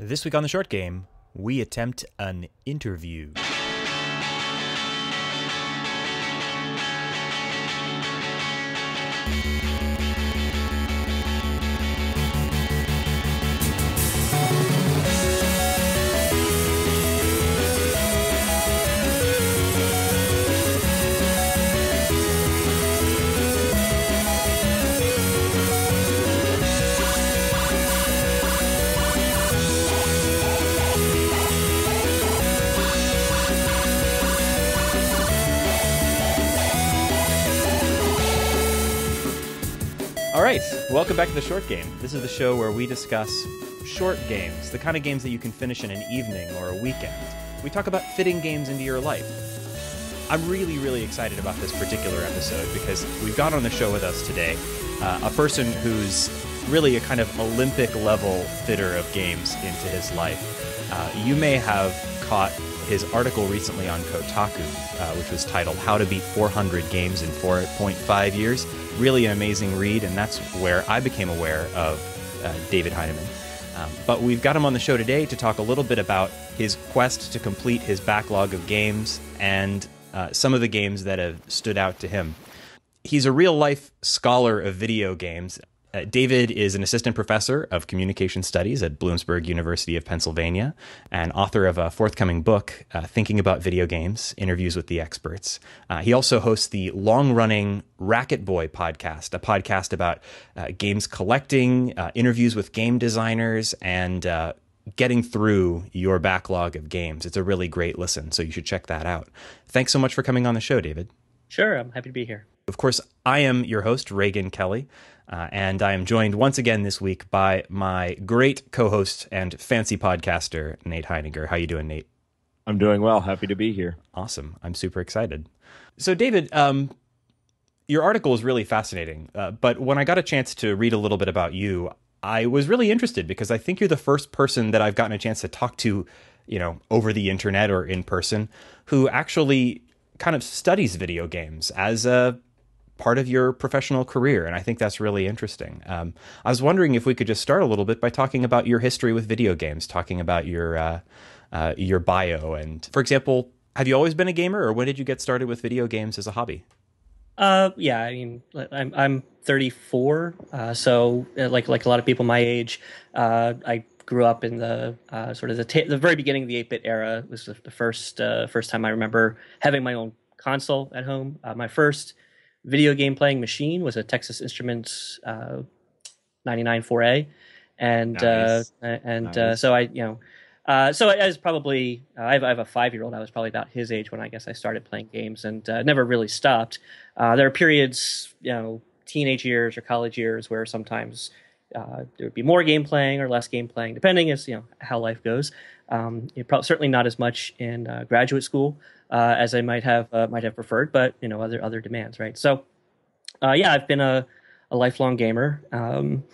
This week on the short game, we attempt an interview. Welcome back to the short game. This is the show where we discuss short games, the kind of games that you can finish in an evening or a weekend. We talk about fitting games into your life. I'm really, really excited about this particular episode because we've got on the show with us today uh, a person who's really a kind of Olympic level fitter of games into his life. Uh, you may have caught his article recently on Kotaku, uh, which was titled How to Beat 400 Games in 4.5 Years. Really an amazing read, and that's where I became aware of uh, David Heineman. Um, but we've got him on the show today to talk a little bit about his quest to complete his backlog of games and uh, some of the games that have stood out to him. He's a real life scholar of video games. Uh, David is an assistant professor of communication studies at Bloomsburg University of Pennsylvania and author of a forthcoming book, uh, Thinking About Video Games Interviews with the Experts. Uh, he also hosts the long running Racketboy podcast, a podcast about uh, games collecting, uh, interviews with game designers, and uh, getting through your backlog of games. It's a really great listen, so you should check that out. Thanks so much for coming on the show, David. Sure, I'm happy to be here. Of course, I am your host, Reagan Kelly. Uh, and I am joined once again this week by my great co-host and fancy podcaster, Nate Heininger. How you doing, Nate? I'm doing well. Happy to be here. Awesome. I'm super excited. So, David, um, your article is really fascinating. Uh, but when I got a chance to read a little bit about you, I was really interested because I think you're the first person that I've gotten a chance to talk to, you know, over the internet or in person, who actually kind of studies video games as a part of your professional career. And I think that's really interesting. Um, I was wondering if we could just start a little bit by talking about your history with video games, talking about your uh, uh, your bio. And for example, have you always been a gamer, or when did you get started with video games as a hobby? Uh, yeah, I mean, I'm I'm 34, uh, so uh, like like a lot of people my age, uh, I grew up in the uh, sort of the the very beginning of the 8-bit era. It was the, the first uh, first time I remember having my own console at home. Uh, my first video game playing machine was a Texas Instruments uh, 99 4A, and Nice. uh, and uh, so I you know. Uh, so I was probably uh, I, have, I have a five year old. I was probably about his age when I guess I started playing games and uh, never really stopped. Uh, there are periods, you know, teenage years or college years where sometimes uh, there would be more game playing or less game playing, depending as you know how life goes. Um, it prob- certainly not as much in uh, graduate school uh, as I might have uh, might have preferred, but you know other other demands, right? So, uh, yeah, I've been a, a lifelong gamer. Um,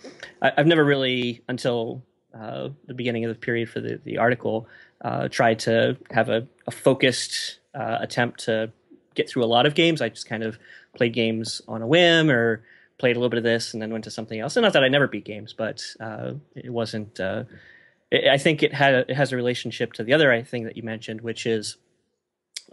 I, I've never really until uh, the beginning of the period for the the article uh, tried to have a, a focused uh, attempt to get through a lot of games. I just kind of played games on a whim or played a little bit of this and then went to something else. And not that I never beat games, but it wasn't. I I think it had a, it has a relationship to the other thing that you mentioned, which is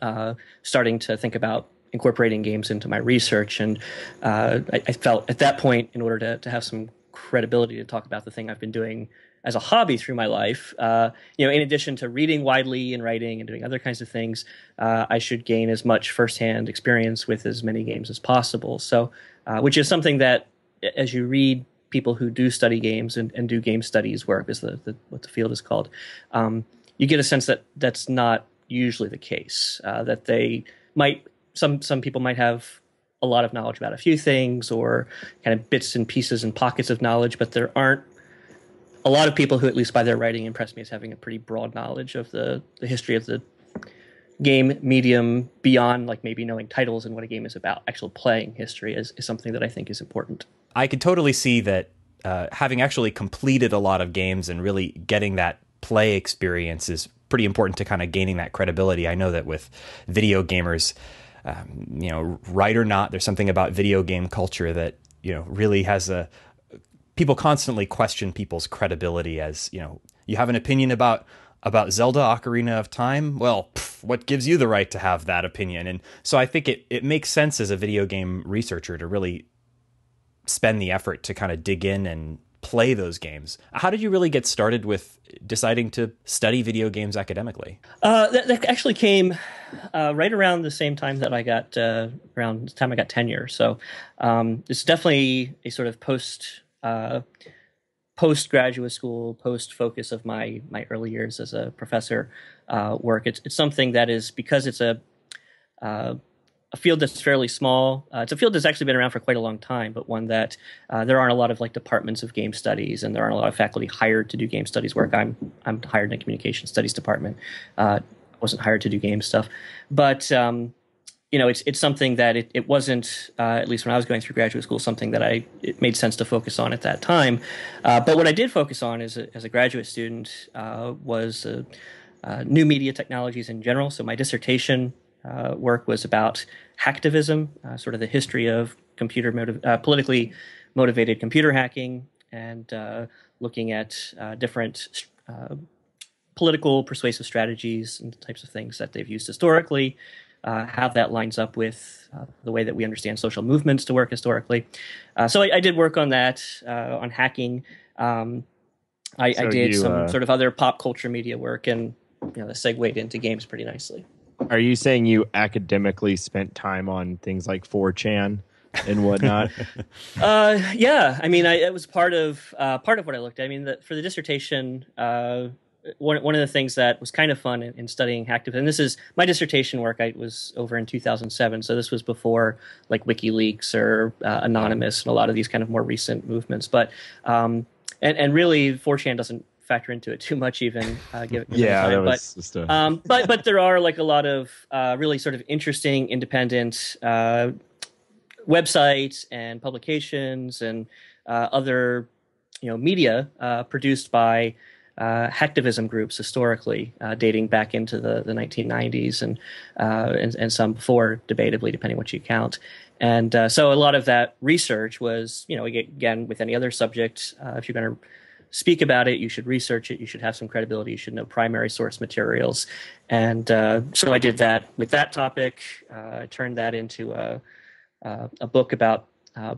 uh, starting to think about incorporating games into my research. And uh, I, I felt at that point, in order to, to have some credibility to talk about the thing I've been doing as a hobby through my life, uh, you know, in addition to reading widely and writing and doing other kinds of things, uh, I should gain as much firsthand experience with as many games as possible. So, uh, which is something that, as you read people who do study games and, and do game studies work, is the, the what the field is called, um, you get a sense that that's not usually the case. Uh, that they might some some people might have a lot of knowledge about a few things or kind of bits and pieces and pockets of knowledge, but there aren't a lot of people who, at least by their writing, impress me as having a pretty broad knowledge of the, the history of the game medium beyond like maybe knowing titles and what a game is about. Actual playing history is, is something that I think is important. I could totally see that uh, having actually completed a lot of games and really getting that play experience is pretty important to kind of gaining that credibility. I know that with video gamers, um, you know, right or not, there's something about video game culture that you know really has a people constantly question people's credibility as you know You have an opinion about about Zelda Ocarina of Time? Well, pff, what gives you the right to have that opinion? And so I think it it makes sense as a video game researcher to really spend the effort to kind of dig in and play those games. How did you really get started with deciding to study video games academically? Uh, that, that, actually came uh, right around the same time that I got uh, around the time I got tenure. So um, it's definitely a sort of post uh, postgraduate school, post focus of my my early years as a professor uh, work. It's it's something that is because it's a uh, a field that's fairly small. Uh, it's a field that's actually been around for quite a long time, but one that uh, there aren't a lot of like departments of game studies, and there aren't a lot of faculty hired to do game studies work. I'm I'm hired in a communication studies department. Uh, wasn't hired to do game stuff, but um, you know, it's it's something that it, it wasn't uh, at least when I was going through graduate school something that I it made sense to focus on at that time. Uh, but what I did focus on as a, as a graduate student uh, was new media technologies in general. So my dissertation uh, work was about hacktivism, uh, sort of the history of computer motiv- uh, politically motivated computer hacking, and uh, looking at uh, different uh, political persuasive strategies and types of things that they've used historically. how that lines up with the way that we understand social movements to work historically. so I, I, did work on that, on hacking. Um, I, so I, did you, some sort of other pop culture media work, and you know, that segued into games pretty nicely. Are you saying you academically spent time on things like 4chan and whatnot? uh, yeah, I mean, I, it was part of uh, part of what I looked at. I mean, the, for the dissertation, uh, one one of the things that was kind of fun in, in studying hacktivism, and this is my dissertation work. I was over in 2007, so this was before like WikiLeaks or uh, Anonymous and a lot of these kind of more recent movements. But um, and and really, 4chan doesn't factor into it too much, even uh, given, yeah, time. but, a... um, but but there are like a lot of uh, really sort of interesting independent uh, websites and publications and uh, other you know media uh, produced by uh, hacktivism groups historically, uh, dating back into the, the 1990s and, uh, and, and some before, debatably, depending what you count. And uh, so a lot of that research was, you know, again, with any other subject, if you're going to speak about it. You should research it. You should have some credibility. You should know primary source materials. And uh, so I did that with that topic. Uh, I turned that into a, uh, a book about uh,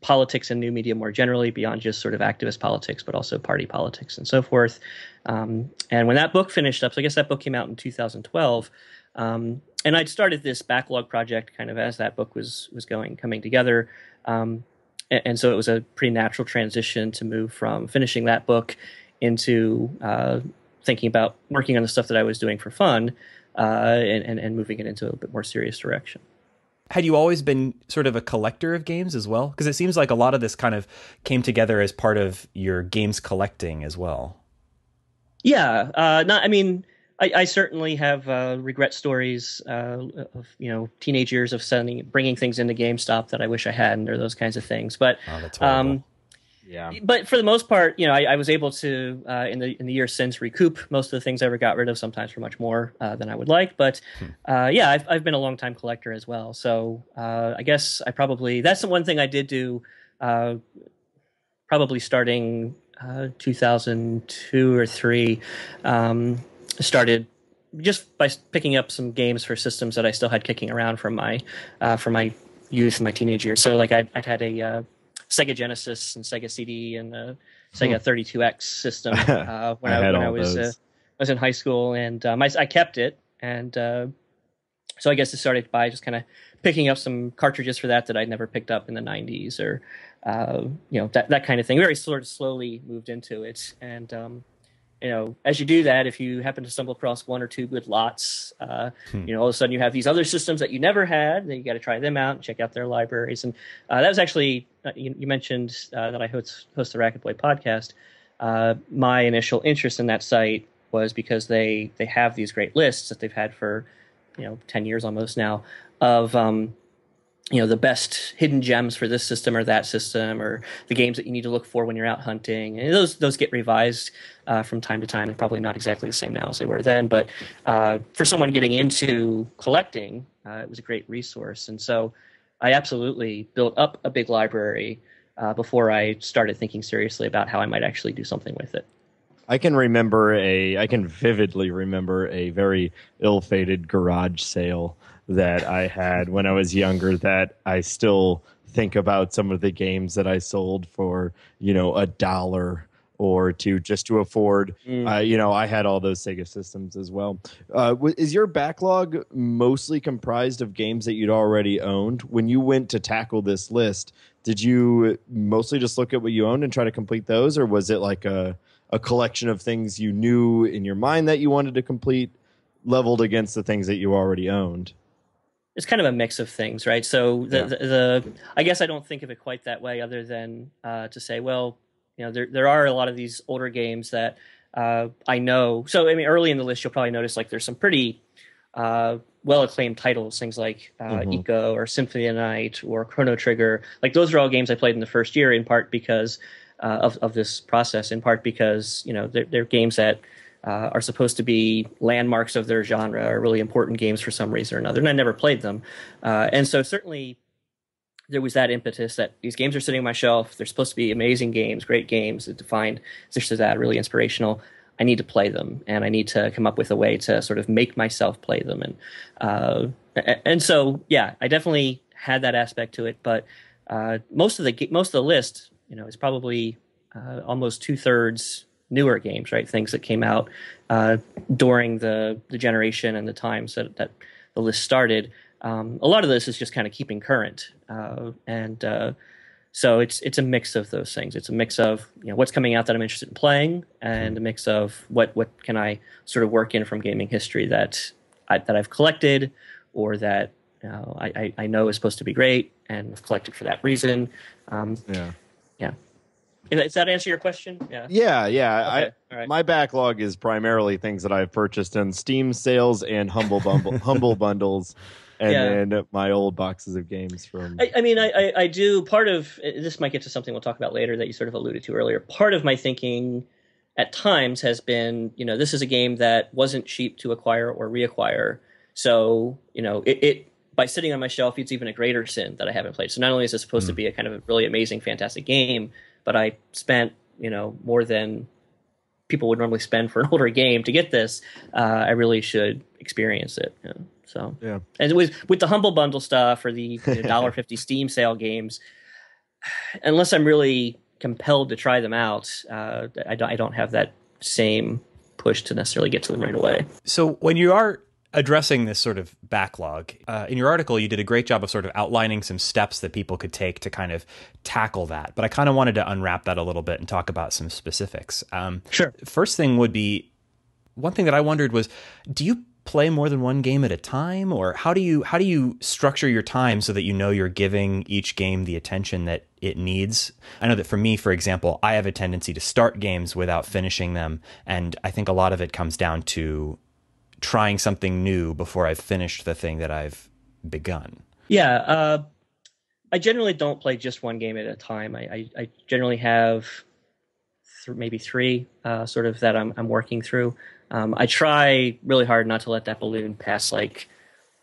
politics and new media more generally, beyond just sort of activist politics, but also party politics and so forth. Um, and when that book finished up, so I guess that book came out in 2012. Um, and I'd started this backlog project kind of as that book was was going coming together. Um, and, so it was a pretty natural transition to move from finishing that book into uh, thinking about working on the stuff that I was doing for fun uh, and, and, and moving it into a bit more serious direction. Had you always been sort of a collector of games as well? Because it seems like a lot of this kind of came together as part of your games collecting as well. Yeah, uh, not. I mean, I, I certainly have uh, regret stories uh, of you know teenage years of sending bringing things into GameStop that I wish I hadn't, or those kinds of things. But oh, um, yeah. But for the most part, you know, I, I was able to uh, in the in the years since recoup most of the things I ever got rid of, sometimes for much more uh, than I would like. But hmm. Uh, yeah, I've I've been a long time collector as well. So uh, I guess I probably that's the one thing I did do. probably starting 2002 or three. Um, started just by picking up some games for systems that I still had kicking around from my uh, from my youth and my teenage years. So like I I had a uh, Sega Genesis and Sega CD and a Sega 32X hmm. system uh, when I, I when I was uh, was in high school and um, I, I kept it and uh, so I guess it started by just kind of picking up some cartridges for that that I'd never picked up in the 90s or uh, you know that that kind of thing. Very sort of slowly moved into it and um, you know, as you do that, if you happen to stumble across one or two good lots, uh, hmm. you know, all of a sudden you have these other systems that you never had. Then you got to try them out and check out their libraries. And uh, that was actually uh, you, you, mentioned uh, that I host, host the Racketboy podcast. Uh, my initial interest in that site was because they they have these great lists that they've had for you know ten years almost now of um, you know the best hidden gems for this system or that system or the games that you need to look for when you're out hunting. And those those get revised uh, from time to time. And probably not exactly the same now as they were then but uh, for someone getting into collecting uh, it was a great resource. And so i absolutely built up a big library uh, before i started thinking seriously about how i might actually do something with it. I can remember a, I can vividly remember a very ill-fated garage sale that I had when I was younger. That I still think about some of the games that I sold for, you know, a dollar or to just to afford. Mm. Uh, you know, I had all those Sega systems as well. Uh, w- is your backlog mostly comprised of games that you'd already owned? When you went to tackle this list, did you mostly just look at what you owned and try to complete those, or was it like a a collection of things you knew in your mind that you wanted to complete, leveled against the things that you already owned? It's kind of a mix of things, right? So the, Yeah. the, the I guess I don't think of it quite that way, other than uh, to say, well, you know, there there are a lot of these older games that uh, I know. So I mean, early in the list, you'll probably notice like there's some pretty uh, well acclaimed titles, things like uh, Mhm. Ico or Symphony of Night or Chrono Trigger. Like those are all games I played in the first year, in part because uh, of of this process, in part because you know they're, they're games that uh, are supposed to be landmarks of their genre or really important games for some reason or another. And I never played them. Uh, and so certainly there was that impetus that these games are sitting on my shelf. They're supposed to be amazing games, great games, that defined this or that, really inspirational. I need to play them, and I need to come up with a way to sort of make myself play them. And uh, and so, yeah, I definitely had that aspect to it. But uh, most of the most of the list, you know, is probably uh, almost two thirds newer games, right? Things that came out uh, during the the generation and the times that that the list started. Um, a lot of this is just kind of keeping current, uh, and uh, so it's it's a mix of those things. It's a mix of you know what's coming out that I'm interested in playing, and a mix of what what can I sort of work in from gaming history that I, that I've collected, or that you know, I, I know is supposed to be great and I've collected for that reason. Um, Yeah. Does that answer your question? Yeah. Yeah, yeah. I, Okay, all right. My backlog is primarily things that I've purchased in Steam sales and humble bumble, humble bundles, and Yeah. then my old boxes of games from. I, I mean, I, I, I do. Part of this might get to something we'll talk about later that you sort of alluded to earlier. Part of my thinking at times has been, you know, this is a game that wasn't cheap to acquire or reacquire. So, you know, it, it by sitting on my shelf, it's even a greater sin that I haven't played. So not only is it supposed to hmm. be a kind of a really amazing, fantastic game, but I spent, you know, more than people would normally spend for an older game to get this. Uh, I really should experience it. You know, so Yeah. and with with the humble bundle stuff or the dollar fifty Steam sale games, unless I'm really compelled to try them out, uh, I, don't, I don't have that same push to necessarily get to them right away. So when you are addressing this sort of backlog, uh, in your article, you did a great job of sort of outlining some steps that people could take to kind of tackle that. But I kind of wanted to unwrap that a little bit and talk about some specifics. Um, Sure. first thing would be one thing that I wondered was, do you play more than one game at a time, or how do you how do you structure your time so that you know you're giving each game the attention that it needs? I know that for me, for example, I have a tendency to start games without finishing them, and I think a lot of it comes down to trying something new before I've finished the thing that I've begun. Yeah, uh, I generally don't play just one game at a time. I, I, I generally have th- maybe three, uh, sort of that I'm, I'm working through. Um, I try really hard not to let that balloon pass like,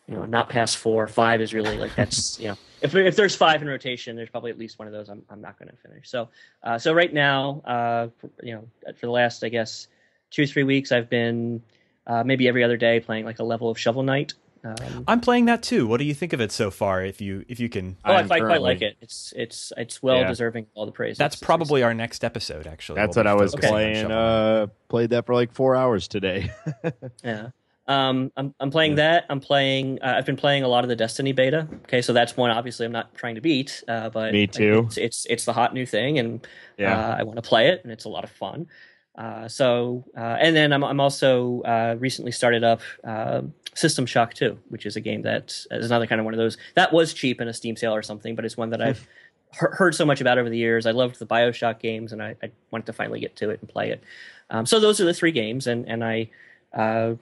you know, not past four. Five is really like that's you know, if if there's five in rotation, there's probably at least one of those I'm I'm not going to finish. So uh, so right now, uh, for, you know, for the last I guess two three weeks, I've been uh, maybe every other day playing like a level of Shovel Knight. Um, I'm playing that too. What do you think of it so far? If you if you can, Oh, I I'm quite, quite like it. It's it's it's well Yeah. deserving of all the praise. that's it's- it's probably our next episode. Actually, That's We'll what I was playing. Shovel Uh, played that for like four hours today. yeah. Um, I'm I'm playing that. I'm playing. Uh, I've been playing a lot of the Destiny beta. Okay, so that's one. Obviously, I'm not trying to beat. Uh, but Me too. It's it's, it's the hot new thing, and Yeah. uh, I want to play it, and it's a lot of fun. Uh, so uh, and then I'm I'm also uh, recently started up uh, System Shock 2, which is a game that is another kind of one of those that was cheap in a Steam sale or something, but it's one that I've he- heard so much about over the years. I loved the Bioshock games, and I, I wanted to finally get to it and play it. Um, so those are the three games, and and I, uh,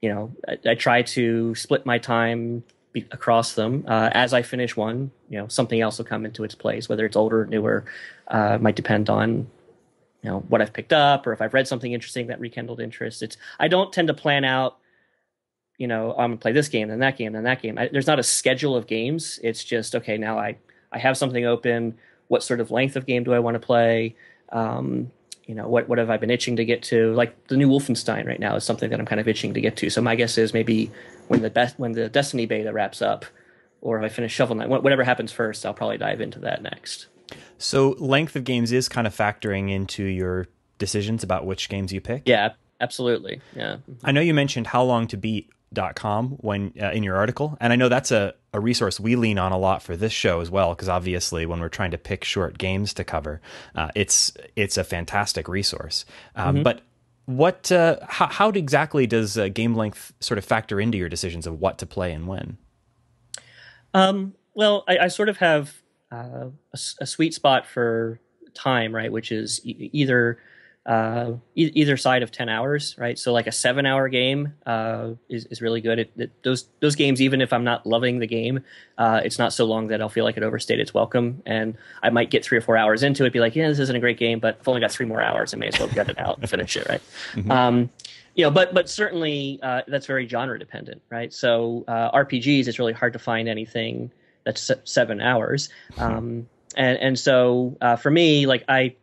you know, I, I try to split my time be, across them. Uh, as I finish one, you know, something else will come into its place, whether it's older, or newer, uh, might depend on you know what I've picked up or if I've read something interesting that rekindled interest. It's I don't tend to plan out. You know, I'm gonna play this game, then that game, then that game. I, there's not a schedule of games. It's just okay. Now I I have something open. What sort of length of game do I want to play? Um, you know what what have I been itching to get to? Like the new Wolfenstein right now is something that I'm kind of itching to get to. So my guess is maybe when the best when the Destiny beta wraps up, or if I finish Shovel Knight, whatever happens first, I'll probably dive into that next. So length of games is kind of factoring into your decisions about which games you pick. Yeah, absolutely. Yeah. I know you mentioned how long to beat dot com when uh, in your article and i know that's a, a resource we lean on a lot for this show as well because obviously when we're trying to pick short games to cover uh, it's it's a fantastic resource um, mm-hmm. but what uh, how, how exactly does uh, game length sort of factor into your decisions of what to play and when um, well I, I, sort of have uh, a, a, sweet spot for time right which is e- either uh, e- either side of 10 hours, right? So like a seven hour game uh, is, is really good. It, it, those, those games, even if I'm not loving the game, uh, it's not so long that I'll feel like it overstayed its welcome. And I might get three or four hours into it, be like, yeah, this isn't a great game, but I've only got three more hours. I may as well get it out and finish it, right? Mm-hmm. Um, you know, but but certainly uh, that's very genre dependent, right? So uh, RPGs, it's really hard to find anything that's seven hours. Mm-hmm. Um, and and so uh, for me, like I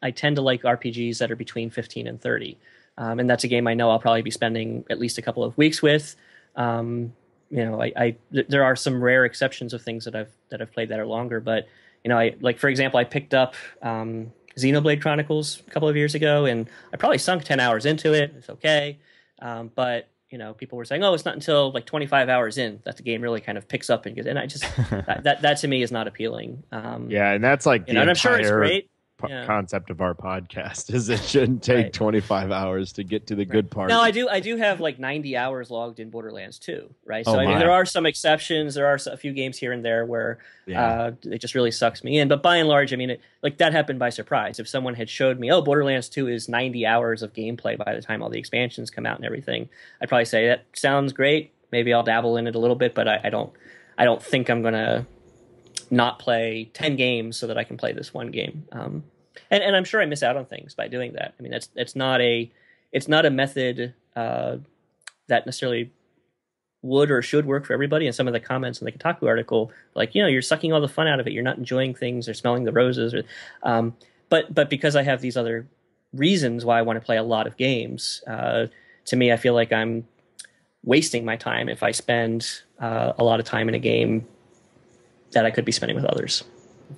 I tend to like RPGs that are between 15 and 30. Um, and that's a game I know I'll probably be spending at least a couple of weeks with. Um, you know, I, I th- there are some rare exceptions of things that I've that I've played that are longer, but you know, I like for example, I picked up um, Xenoblade Chronicles a couple of years ago, and I probably sunk 10 hours into it. It's okay, um, but you know, people were saying, "Oh, it's not until like 25 hours in that the game really kind of picks up and gets." And I just that, that, that to me is not appealing. Um, yeah, and that's like you know, and I'm sure it's great po- yeah. concept of our podcast is it shouldn't take right. 25 hours to get to the right. good part. No, I do I do have like 90 hours logged in Borderlands 2, right? So oh I mean there are some exceptions, there are a few games here and there where yeah. uh, it just really sucks me in, but by and large, I mean it, like that happened by surprise. If someone had showed me, "Oh, Borderlands 2 is 90 hours of gameplay by the time all the expansions come out and everything." I'd probably say that sounds great. Maybe I'll dabble in it a little bit, but I, I don't I don't think I'm going to not play 10 games so that I can play this one game. Um, and, and I'm sure I miss out on things by doing that. I mean, that's, that's not a, it's not a method uh, that necessarily would or should work for everybody. And some of the comments in the Kotaku article, like, you know, you're sucking all the fun out of it. You're not enjoying things or smelling the roses. Or, um, but, but because I have these other reasons why I want to play a lot of games, uh, to me, I feel like I'm wasting my time if I spend uh, a lot of time in a game that I could be spending with others.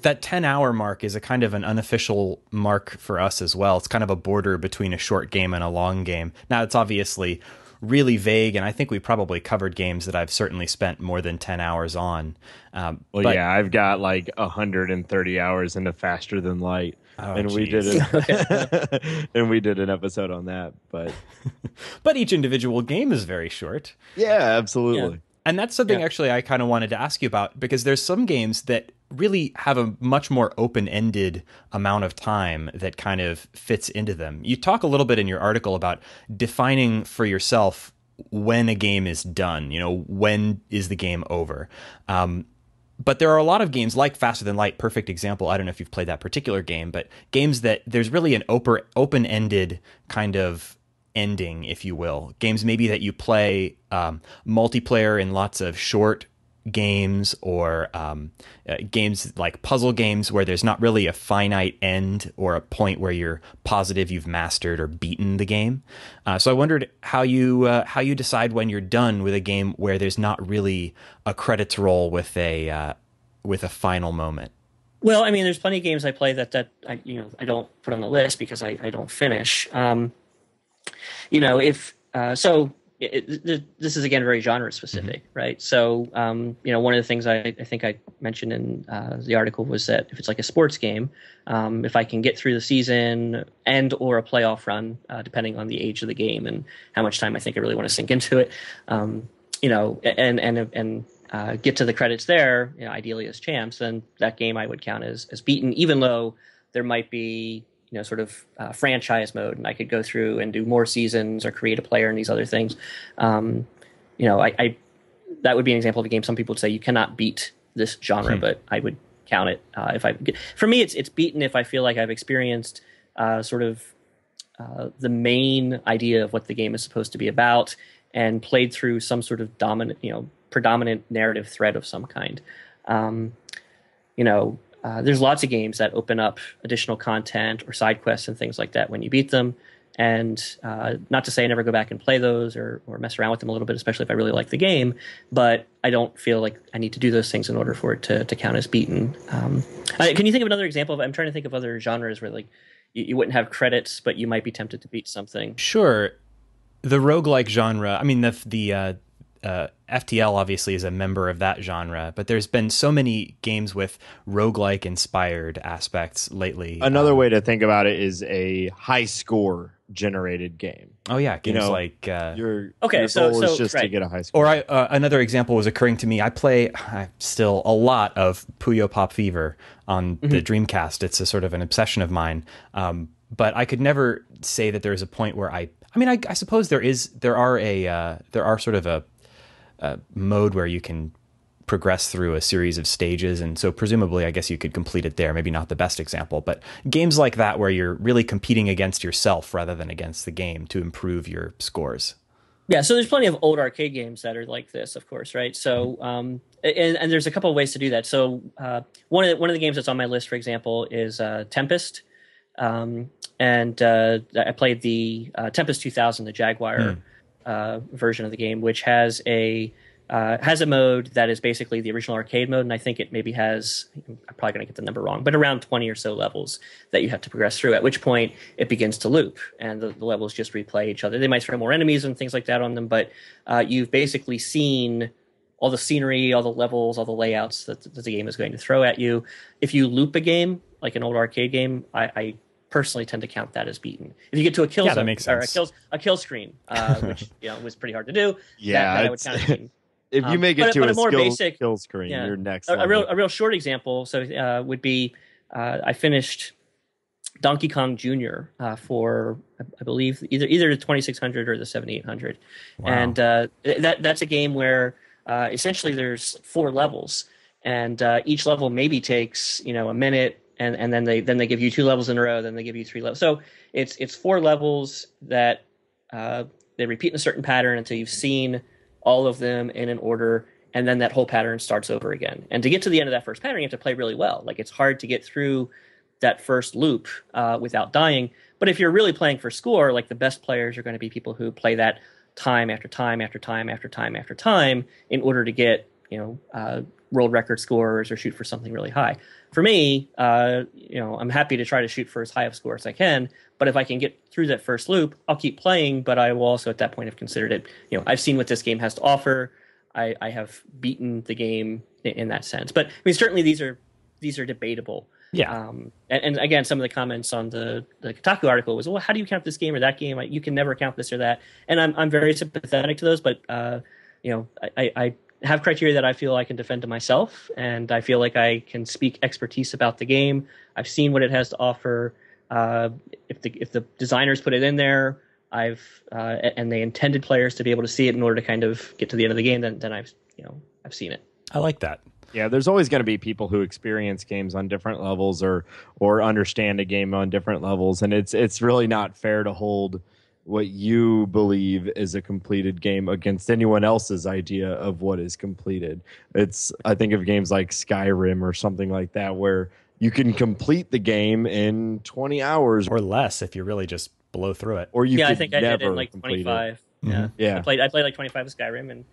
That 10 hour mark is a kind of an unofficial mark for us as well. It's kind of a border between a short game and a long game. Now, it's obviously really vague, and I think we probably covered games that I've certainly spent more than 10 hours on. Um, well, but, yeah, I've got like 130 hours into Faster Than Light. Oh, and geez. we did it, and we did an episode on that. But but each individual game is very short. Yeah, absolutely. Yeah. And that's something yeah. actually I kind of wanted to ask you about because there's some games that really have a much more open-ended amount of time that kind of fits into them. You talk a little bit in your article about defining for yourself when a game is done. You know, when is the game over? Um, but there are a lot of games like Faster Than Light, perfect example. I don't know if you've played that particular game, but games that there's really an open ended kind of ending, if you will. Games maybe that you play um, multiplayer in lots of short games or um, uh, games like puzzle games where there's not really a finite end or a point where you're positive you've mastered or beaten the game. Uh, so I wondered how you uh, how you decide when you're done with a game where there's not really a credits roll with a uh, with a final moment. Well, I mean, there's plenty of games I play that that I you know I don't put on the list because I, I don't finish. Um, you know, if uh, so, it, it, this is again very genre specific, mm-hmm. right? So, um, you know, one of the things I, I think I mentioned in uh, the article was that if it's like a sports game, um, if I can get through the season and or a playoff run, uh, depending on the age of the game and how much time I think I really want to sink into it, um, you know, and and and uh, get to the credits there, you know, ideally as champs, then that game I would count as as beaten, even though there might be you know sort of uh, franchise mode, and I could go through and do more seasons or create a player and these other things. Um, you know, I, I, that would be an example of a game. Some people would say you cannot beat this genre, hmm. but I would count it uh, if I. For me, it's it's beaten if I feel like I've experienced uh, sort of uh, the main idea of what the game is supposed to be about and played through some sort of dominant, you know, predominant narrative thread of some kind. Um, you know, uh, there's lots of games that open up additional content or side quests and things like that when you beat them. And uh, not to say I never go back and play those or, or mess around with them a little bit, especially if I really like the game, but I don't feel like I need to do those things in order for it to, to count as beaten. Um, can you think of another example? Of, I'm trying to think of other genres where like you, you wouldn't have credits, but you might be tempted to beat something. Sure. The roguelike genre, I mean, the, the uh, uh, FTL obviously is a member of that genre, but there's been so many games with roguelike inspired aspects lately. Another um, way to think about it is a high score generated game. Oh yeah, games you know, like uh, your okay. Your so, goal so is just right. to get a high score. Or I, uh, another example was occurring to me. I play uh, still a lot of Puyo Pop Fever on mm-hmm. the Dreamcast. It's a sort of an obsession of mine. Um, but I could never say that there is a point where I. I mean, I, I suppose there is. There are a. Uh, there are sort of a uh, mode where you can progress through a series of stages and so presumably i guess you could complete it there maybe not the best example but games like that where you're really competing against yourself rather than against the game to improve your scores. Yeah so there's plenty of old arcade games that are like this of course right? So um, and, and, there's a couple of ways to do that. So uh, one of the, one of the games that's on my list for example is uh, tempest. Um, and uh, i played the uh, tempest 2000 the jaguar mm uh, version of the game, which has a uh, has a mode that is basically the original arcade mode, and I think it maybe has I'm probably going to get the number wrong, but around 20 or so levels that you have to progress through. At which point it begins to loop, and the, the levels just replay each other. They might throw more enemies and things like that on them, but uh, you've basically seen all the scenery, all the levels, all the layouts that, that, the game is going to throw at you. If you loop a game like an old arcade game, I, I personally tend to count that as beaten. If you get to a kill yeah, zone, that makes or a sense. kill a kill screen, uh, which you know was pretty hard to do. Yeah, that, that I would count as beaten. if you Um, make it but- to but a, a more skill, basic- kill screen, yeah. you're next. a, a real a real short example so uh, would be uh, I finished Donkey Kong Jr. Uh, for I believe either either the 2600 or the 7800, Wow. and uh, that that's a game where uh, essentially there's four levels, and uh, each level maybe takes you know a minute. And, and then they then they give you two levels in a row. Then they give you three levels. So it's it's four levels that uh, they repeat in a certain pattern until you've seen all of them in an order and then that whole pattern starts over again and to get to the end of that first pattern you have to play really well like it's hard to get through that first loop uh, without dying but if you're really playing for score like the best players are going to be people who play that time after time after time after time after time in order to get you know uh, world record scores or shoot for something really high. For me uh, you know i'm happy to try to shoot for as high of score as i can but if i can get through that first loop i'll keep playing but i will also at that point have considered it. You know i've seen what this game has to offer. I, I have beaten the game in, in that sense. But i mean certainly these are these are debatable. Yeah. Um, and, and again, some of the comments on the, the Kotaku article was, well, how do you count this game or that game? You can never count this or that. And I'm, I'm very sympathetic to those, but, uh, you know, I, I have criteria that I feel I can defend to myself, and I feel like I can speak expertise about the game. I've seen what it has to offer. Uh, if the if the designers put it in there, I've uh, and they intended players to be able to see it in order to kind of get to the end of the game, then then I've you know I've seen it. i like that Yeah, there's always going to be people who experience games on different levels or or understand a game on different levels, and it's it's really not fair to hold what you believe is a completed game against anyone else's idea of what is completed. It's I think of games like Skyrim or something like that where you can complete the game in 20 hours or less if you really just blow through it or you yeah, I think I did in like complete it. 25. Yeah. Yeah. I played I played like 25 with Skyrim, and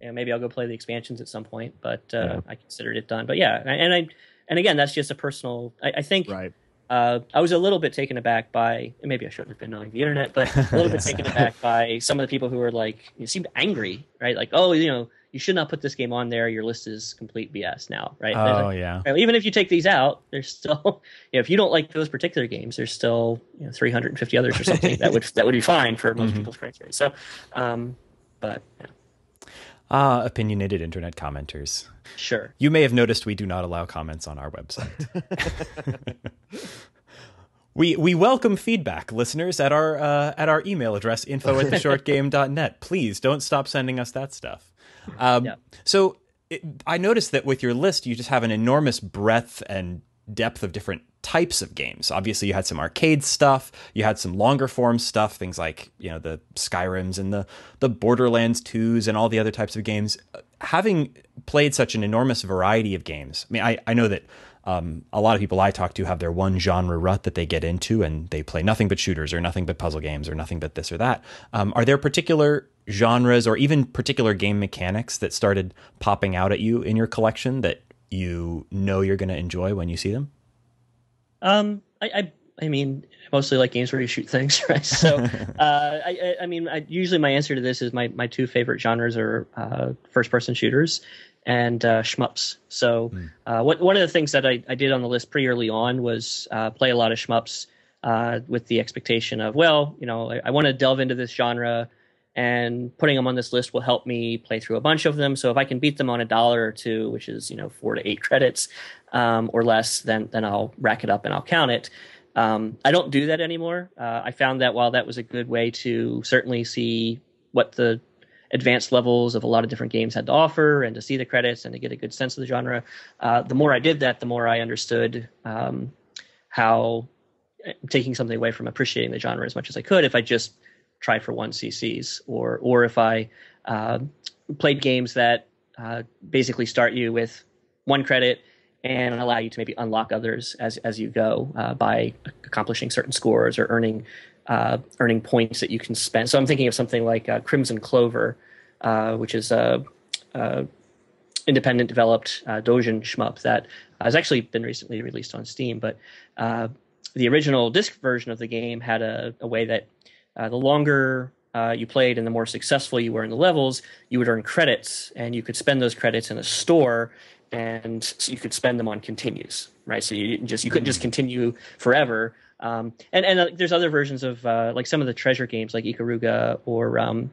you know, maybe I'll go play the expansions at some point. But uh, Yeah. I considered it done. But yeah, and I and again, that's just a personal. I, I think Right. Uh, I was a little bit taken aback by maybe I shouldn't have been on the internet, but a little bit taken aback by some of the people who were like you seemed angry, right? Like, oh, you know, you should not put this game on there. Your list is complete BS now, right? Oh yeah Right, Even if you take these out, there's still, you know, if you don't like those particular games, there's still you know, 350 others or something that would that would be fine for most Mhm. people's criteria. So, um, but yeah, ah opinionated internet commenters sure. You may have noticed we do not allow comments on our website. we we welcome feedback, listeners, at our uh, at our email address info at theshortgame.net. Please don't stop sending us that stuff. Um, Yeah. So it, I noticed that with your list, you just have an enormous breadth and depth of different types of games. Obviously, you had some arcade stuff, you had some longer form stuff, things like you know the Skyrims and the the Borderlands twos and all the other types of games. Having played such an enormous variety of games, I mean, I, I know that um, a lot of people I talk to have their one genre rut that they get into, and they play nothing but shooters or nothing but puzzle games or nothing but this or that. Um, are there particular genres or even particular game mechanics that started popping out at you in your collection that you know you're going to enjoy when you see them? Um, I, I, I mean, mostly like games where you shoot things, right? So, uh, I, I mean, I, usually my answer to this is my, my two favorite genres are uh, first person shooters and uh, shmups. So, mm. uh, what, one of the things that I, I did on the list pretty early on was uh, play a lot of shmups uh, with the expectation of, well, you know, I, I want to delve into this genre, and putting them on this list will help me play through a bunch of them. So if I can beat them on a dollar or two, which is you know four to eight credits um, or less, then then I'll rack it up and I'll count it. Um, I don't do that anymore. Uh, I found that while that was a good way to certainly see what the advanced levels of a lot of different games had to offer and to see the credits and to get a good sense of the genre. Uh, the more I did that, the more I understood um, how uh, taking something away from appreciating the genre as much as I could if I just tried for one CCs or or if I uh, played games that uh, basically start you with one credit and allow you to maybe unlock others as as you go uh, by accomplishing certain scores or earning uh, earning points that you can spend. So I'm thinking of something like uh, Crimson Clover, uh, which is a, a independent developed uh, Dojin shmup that has actually been recently released on Steam. But the original disc version of the game had a, a way that uh, the longer uh, you played and the more successful you were in the levels, you would earn credits, and you could spend those credits in a store, and so you could spend them on continues, right? So you just you couldn't just continue forever. Um, and and uh, there's other versions of uh, like some of the treasure games like Ikaruga or um,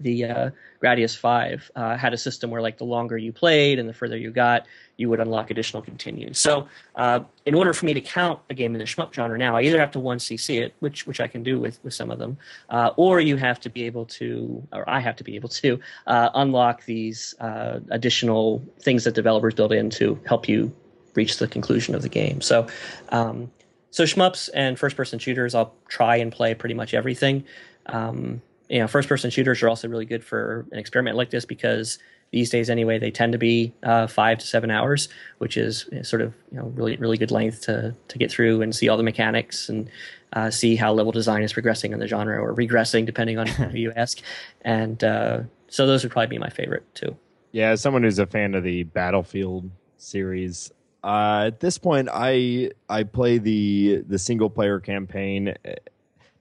the uh, Gradius 5 uh, had a system where like the longer you played and the further you got, you would unlock additional continues. So uh, in order for me to count a game in the shmup genre now, I either have to one CC it, which which I can do with with some of them, uh, or you have to be able to, or I have to be able to uh, unlock these uh, additional things that developers build in to help you reach the conclusion of the game. So. Um, so shmups and first-person shooters, I'll try and play pretty much everything. Um, you know, first person shooters are also really good for an experiment like this because these days anyway they tend to be uh, five to seven hours, which is sort of you know really really good length to to get through and see all the mechanics and uh, see how level design is progressing in the genre or regressing depending on who you ask. And uh, so those would probably be my favorite too. Yeah, as someone who's a fan of the Battlefield series, uh, at this point, I I play the the single player campaign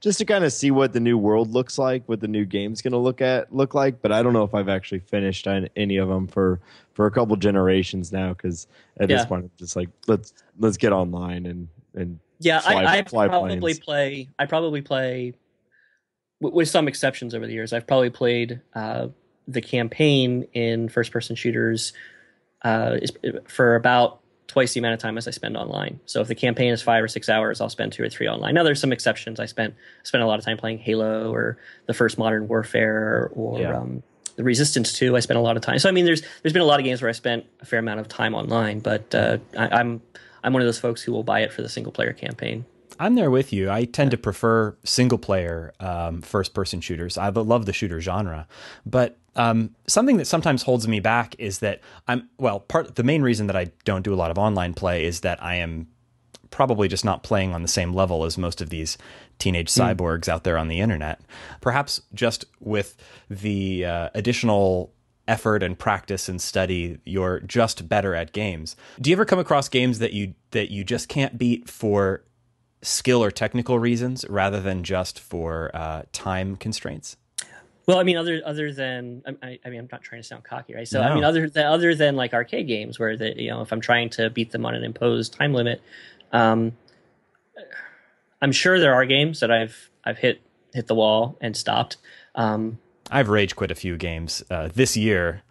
just to kind of see what the new world looks like, what the new game's going to look at look like. But I don't know if I've actually finished any of them for for a couple generations now because at yeah. this point, I'm just like let's let's get online and and yeah, fly, I, I fly probably planes. play. I probably play with some exceptions over the years. I've probably played uh, the campaign in first person shooters uh, for about twice the amount of time as I spend online. So if the campaign is five or six hours, I'll spend two or three online. Now there's some exceptions. I spent spent a lot of time playing Halo or the first Modern Warfare or yeah. um, the Resistance 2. I spent a lot of time. So I mean, there's there's been a lot of games where I spent a fair amount of time online, but uh, I, I'm I'm one of those folks who will buy it for the single player campaign. I'm there with you. I tend to prefer single player um, first person shooters. I love the shooter genre, but um, something that sometimes holds me back is that I'm well. Part the main reason that I don't do a lot of online play is that I am probably just not playing on the same level as most of these teenage hmm. cyborgs mm. out there on the internet. Perhaps just with the uh, additional effort and practice and study, you're just better at games. Do you ever come across games that you that you just can't beat for skill or technical reasons rather than just for uh, time constraints? Well, I mean, other other than I, I, mean, I'm not trying to sound cocky, right? So, no. I mean, other than other than like arcade games, where the you know, if I'm trying to beat them on an imposed time limit, um, I'm sure there are games that I've I've hit hit the wall and stopped. Um, I've rage quit a few games uh, this year.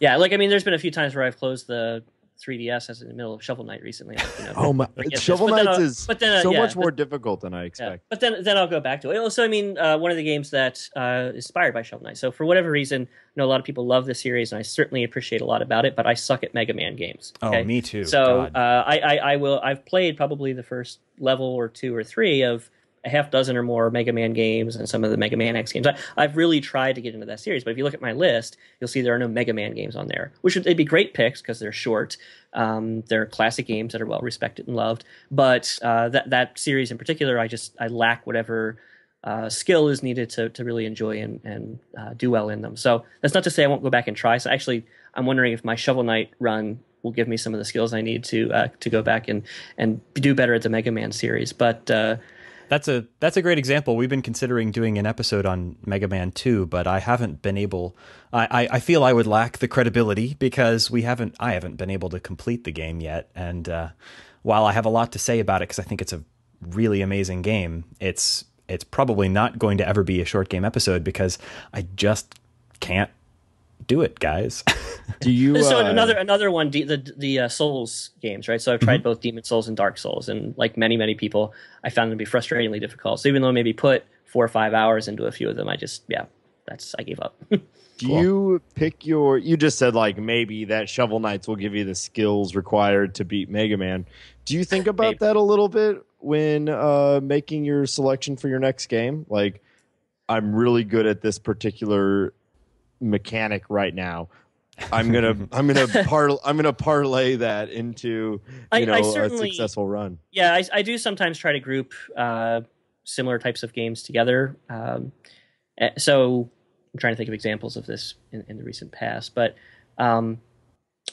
Yeah, like I mean, there's been a few times where I've closed the 3DS as in the middle of Shovel Knight recently. you know, oh my! Shovel Knight is but then, uh, so yeah, much more but, difficult than I expect. Yeah, but then, then I'll go back to it. So I mean, uh, one of the games that uh, inspired by Shovel Knight. So for whatever reason, I know a lot of people love the series, and I certainly appreciate a lot about it. But I suck at Mega Man games. Oh, okay? Oh, me too. So uh, I, I, I will. I've played probably the first level or two or three of a half dozen or more Mega Man games and some of the Mega Man X games. I, have really tried to get into that series, but if you look at my list, you'll see there are no Mega Man games on there, which would they'd be great picks because they're short. Um, they're classic games that are well respected and loved. But uh, that that series in particular, I just I lack whatever. Uh, skill is needed to, to really enjoy and, and uh, do well in them. So that's not to say I won't go back and try. So actually, I'm wondering if my Shovel Knight run will give me some of the skills I need to uh, to go back and and do better at the Mega Man series. But uh, that's a that's a great example. We've been considering doing an episode on Mega Man 2, but I haven't been able. I, I, feel I would lack the credibility because we haven't. I haven't been able to complete the game yet. And uh, while I have a lot to say about it because I think it's a really amazing game, it's it's probably not going to ever be a short game episode because I just can't do it, guys. do you? so uh, another another one, the the uh, Souls games, right? So I've tried mm-hmm. both Demon's Souls and Dark Souls, and like many many people, I found them to be frustratingly difficult. So even though I maybe put four or five hours into a few of them, I just yeah, that's I gave up. Do cool. you pick your? You just said like maybe that Shovel Knights will give you the skills required to beat Mega Man. Do you think about that a little bit when uh, making your selection for your next game? Like, I'm really good at this particular mechanic right now. I'm gonna I'm gonna par I'm gonna parlay that into you know a successful run. Yeah, I, I, do sometimes try to group uh, similar types of games together. Um, eh, so I'm trying to think of examples of this in, in the recent past, but um,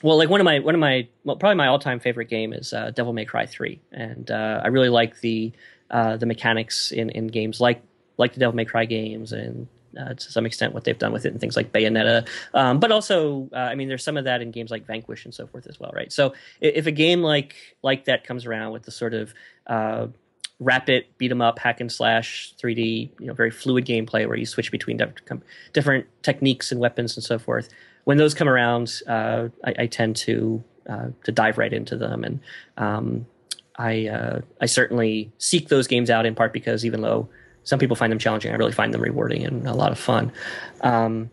well, like one of my one of my well, probably my all time favorite game is uh, Devil May Cry three, and uh, I really like the uh, the mechanics in, in games like like the Devil May Cry games and uh, to some extent what they've done with it and things like Bayonetta. Um, but also, uh, I mean, there's some of that in games like Vanquish and so forth as well, right? So if a game like like that comes around with the sort of uh, rapid beat 'em up hack and slash 3D, you know, very fluid gameplay where you switch between different, different techniques and weapons and so forth. When those come around, uh, I, I, tend to uh, to dive right into them, and um, I uh, I certainly seek those games out in part because even though some people find them challenging. I really find them rewarding and a lot of fun. Um,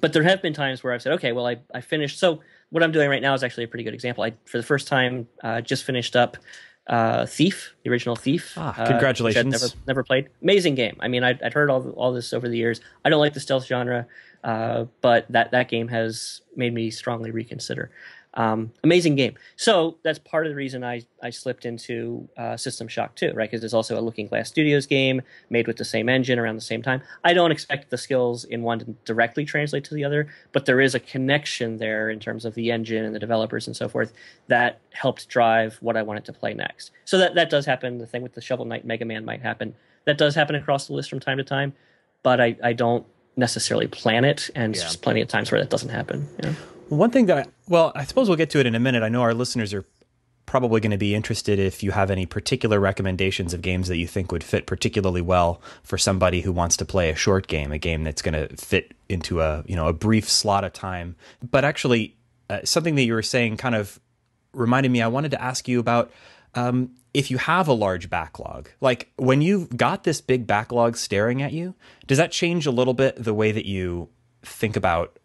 but there have been times where I've said, okay, well, I, I finished. So what I'm doing right now is actually a pretty good example. I, for the first time, uh, just finished up uh, Thief, the original Thief. Ah, uh, congratulations! Uh, never, never played. Amazing game. I mean, I'd, I'd, heard all all this over the years. I don't like the stealth genre, uh, but that that game has made me strongly reconsider. Um, amazing game. So that's part of the reason I, I slipped into uh, System Shock 2, right? Because it's also a Looking Glass Studios game made with the same engine around the same time. I don't expect the skills in one to directly translate to the other, but there is a connection there in terms of the engine and the developers and so forth that helped drive what I wanted to play next. So that, that does happen. The thing with the Shovel Knight Mega Man might happen. That does happen across the list from time to time, but I, I don't necessarily plan it, and yeah. there's plenty of times where that doesn't happen. You know? One thing that, I, well, I suppose we'll get to it in a minute. I know our listeners are probably going to be interested if you have any particular recommendations of games that you think would fit particularly well for somebody who wants to play a short game, a game that's going to fit into a you know a brief slot of time. But actually, uh, something that you were saying kind of reminded me. I wanted to ask you about um, if you have a large backlog, like when you've got this big backlog staring at you, does that change a little bit the way that you think about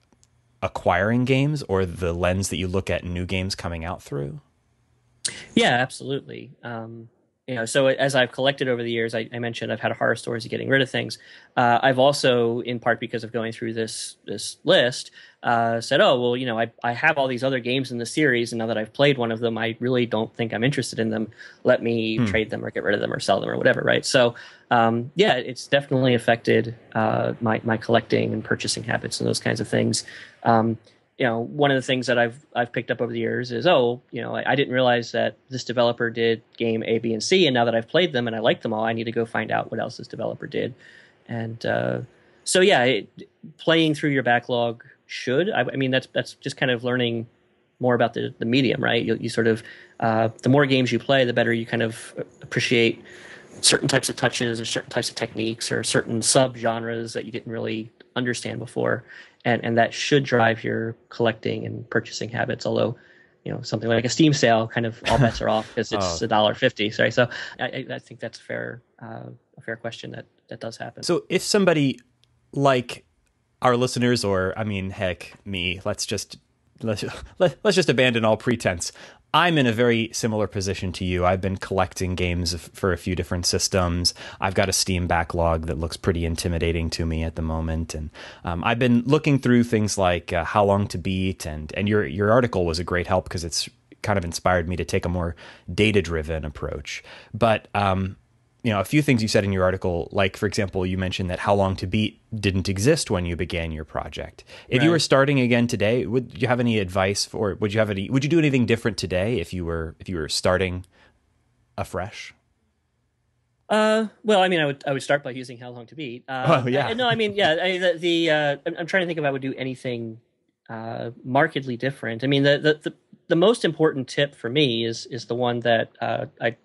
acquiring games or the lens that you look at new games coming out through? Yeah, absolutely. Um, you know, so as I've collected over the years, I, I mentioned I've had horror stories of getting rid of things. Uh, I've also, in part because of going through this this list, uh, said, "Oh, well, you know, I I have all these other games in the series, and now that I've played one of them, I really don't think I'm interested in them. Let me hmm. trade them or get rid of them or sell them or whatever." Right. So, um, yeah, it's definitely affected uh, my my collecting and purchasing habits and those kinds of things. Um, you know, one of the things that I've I've picked up over the years is, oh, you know, I, I, didn't realize that this developer did game A, B, and C, and now that I've played them and I like them all, I need to go find out what else this developer did. And uh, so, yeah, it, playing through your backlog should. I, I, mean, that's that's just kind of learning more about the the medium, right? You, you sort of uh, the more games you play, the better you kind of appreciate certain types of touches or certain types of techniques or certain sub genres that you didn't really understand before and and that should drive your collecting and purchasing habits. Although, you know, something like a Steam sale, kind of all bets are off because it's oh. a dollar fifty. Sorry, so I, I, think that's a fair, uh, a fair question that that does happen. So if somebody like our listeners, or I mean, heck, me, let's just let's let, us let us just abandon all pretense. I'm in a very similar position to you. I've been collecting games for a few different systems. I've got a Steam backlog that looks pretty intimidating to me at the moment, and um, I've been looking through things like uh, How Long to Beat, and and your your article was a great help because it's kind of inspired me to take a more data driven approach. But um, you know, a few things you said in your article, like for example, you mentioned that How Long to Beat didn't exist when you began your project. If right. you were starting again today, would you have any advice for? Would you have any? Would you do anything different today if you were if you were starting afresh? Uh, well, I mean, I would I would start by using How Long to Beat. Uh, oh yeah. I, no, I mean, yeah. I, the, the uh, I'm, I'm, trying to think if I would do anything uh, markedly different. I mean, the, the the the most important tip for me is is the one that uh, I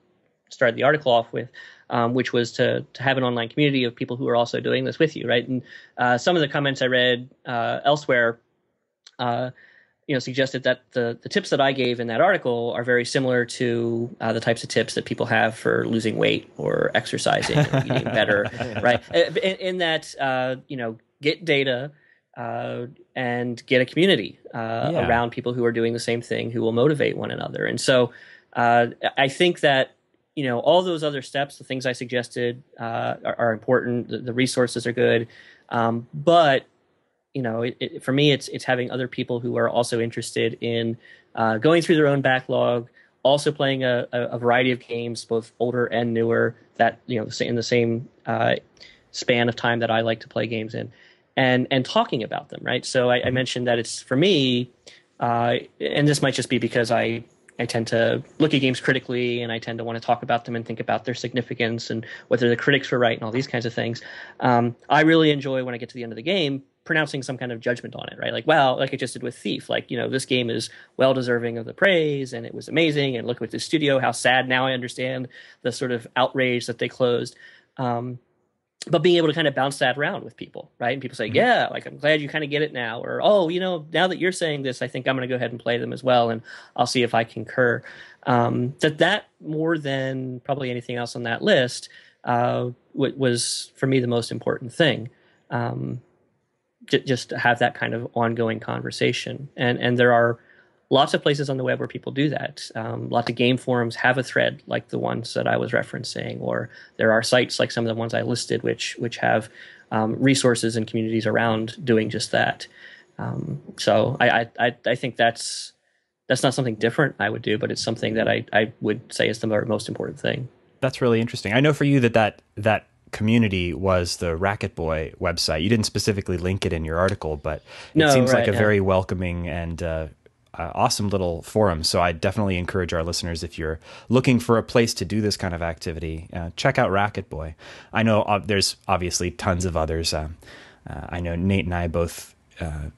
started the article off with, um, which was to to have an online community of people who are also doing this with you, right? And uh, some of the comments I read uh, elsewhere, uh, you know, suggested that the the tips that I gave in that article are very similar to uh, the types of tips that people have for losing weight or exercising or eating better, right? In, in that, uh, you know, get data. Uh, and get a community uh, yeah. around people who are doing the same thing who will motivate one another. And so uh, I think that you know all those other steps the things i suggested uh, are, are, important. The, the, resources are good. Um, but you know it, it, for me it's it's having other people who are also interested in uh, going through their own backlog also playing a, a, variety of games both older and newer that you know in the same uh, span of time that i like to play games in and and talking about them right? So i, I mm-hmm. mentioned that it's for me uh, and this might just be because i I tend to look at games critically and I tend to want to talk about them and think about their significance and whether the critics were right and all these kinds of things. Um, I really enjoy when I get to the end of the game pronouncing some kind of judgment on it, right? Like, well, like I just did with Thief, like, you know, this game is well deserving of the praise and it was amazing. And look at the studio, how sad now I understand the sort of outrage that they closed. Um, but being able to kind of bounce that around with people, right? And people say, mm-hmm. yeah, like I'm glad you kind of get it now, or oh, you know, now that you're saying this, I think I'm going to go ahead and play them as well, and I'll see if I concur. Um, that that more than probably anything else on that list uh, was for me the most important thing. Um, j- just to have that kind of ongoing conversation, and and there are lots of places on the web where people do that. Um, lots of game forums have a thread like the ones that I was referencing, or there are sites like some of the ones I listed, which which have um, resources and communities around doing just that. Um, so I, I I think that's that's not something different I would do, but it's something that I I would say is the most important thing. That's really interesting. I know for you that that that community was the Racketboy website. You didn't specifically link it in your article, but it no, seems right, like a yeah. very welcoming and uh, uh, awesome little forum. So I definitely encourage our listeners if you're looking for a place to do this kind of activity, uh, check out Racketboy. I know uh, there's obviously tons of others. Uh, uh, I know Nate and I both uh,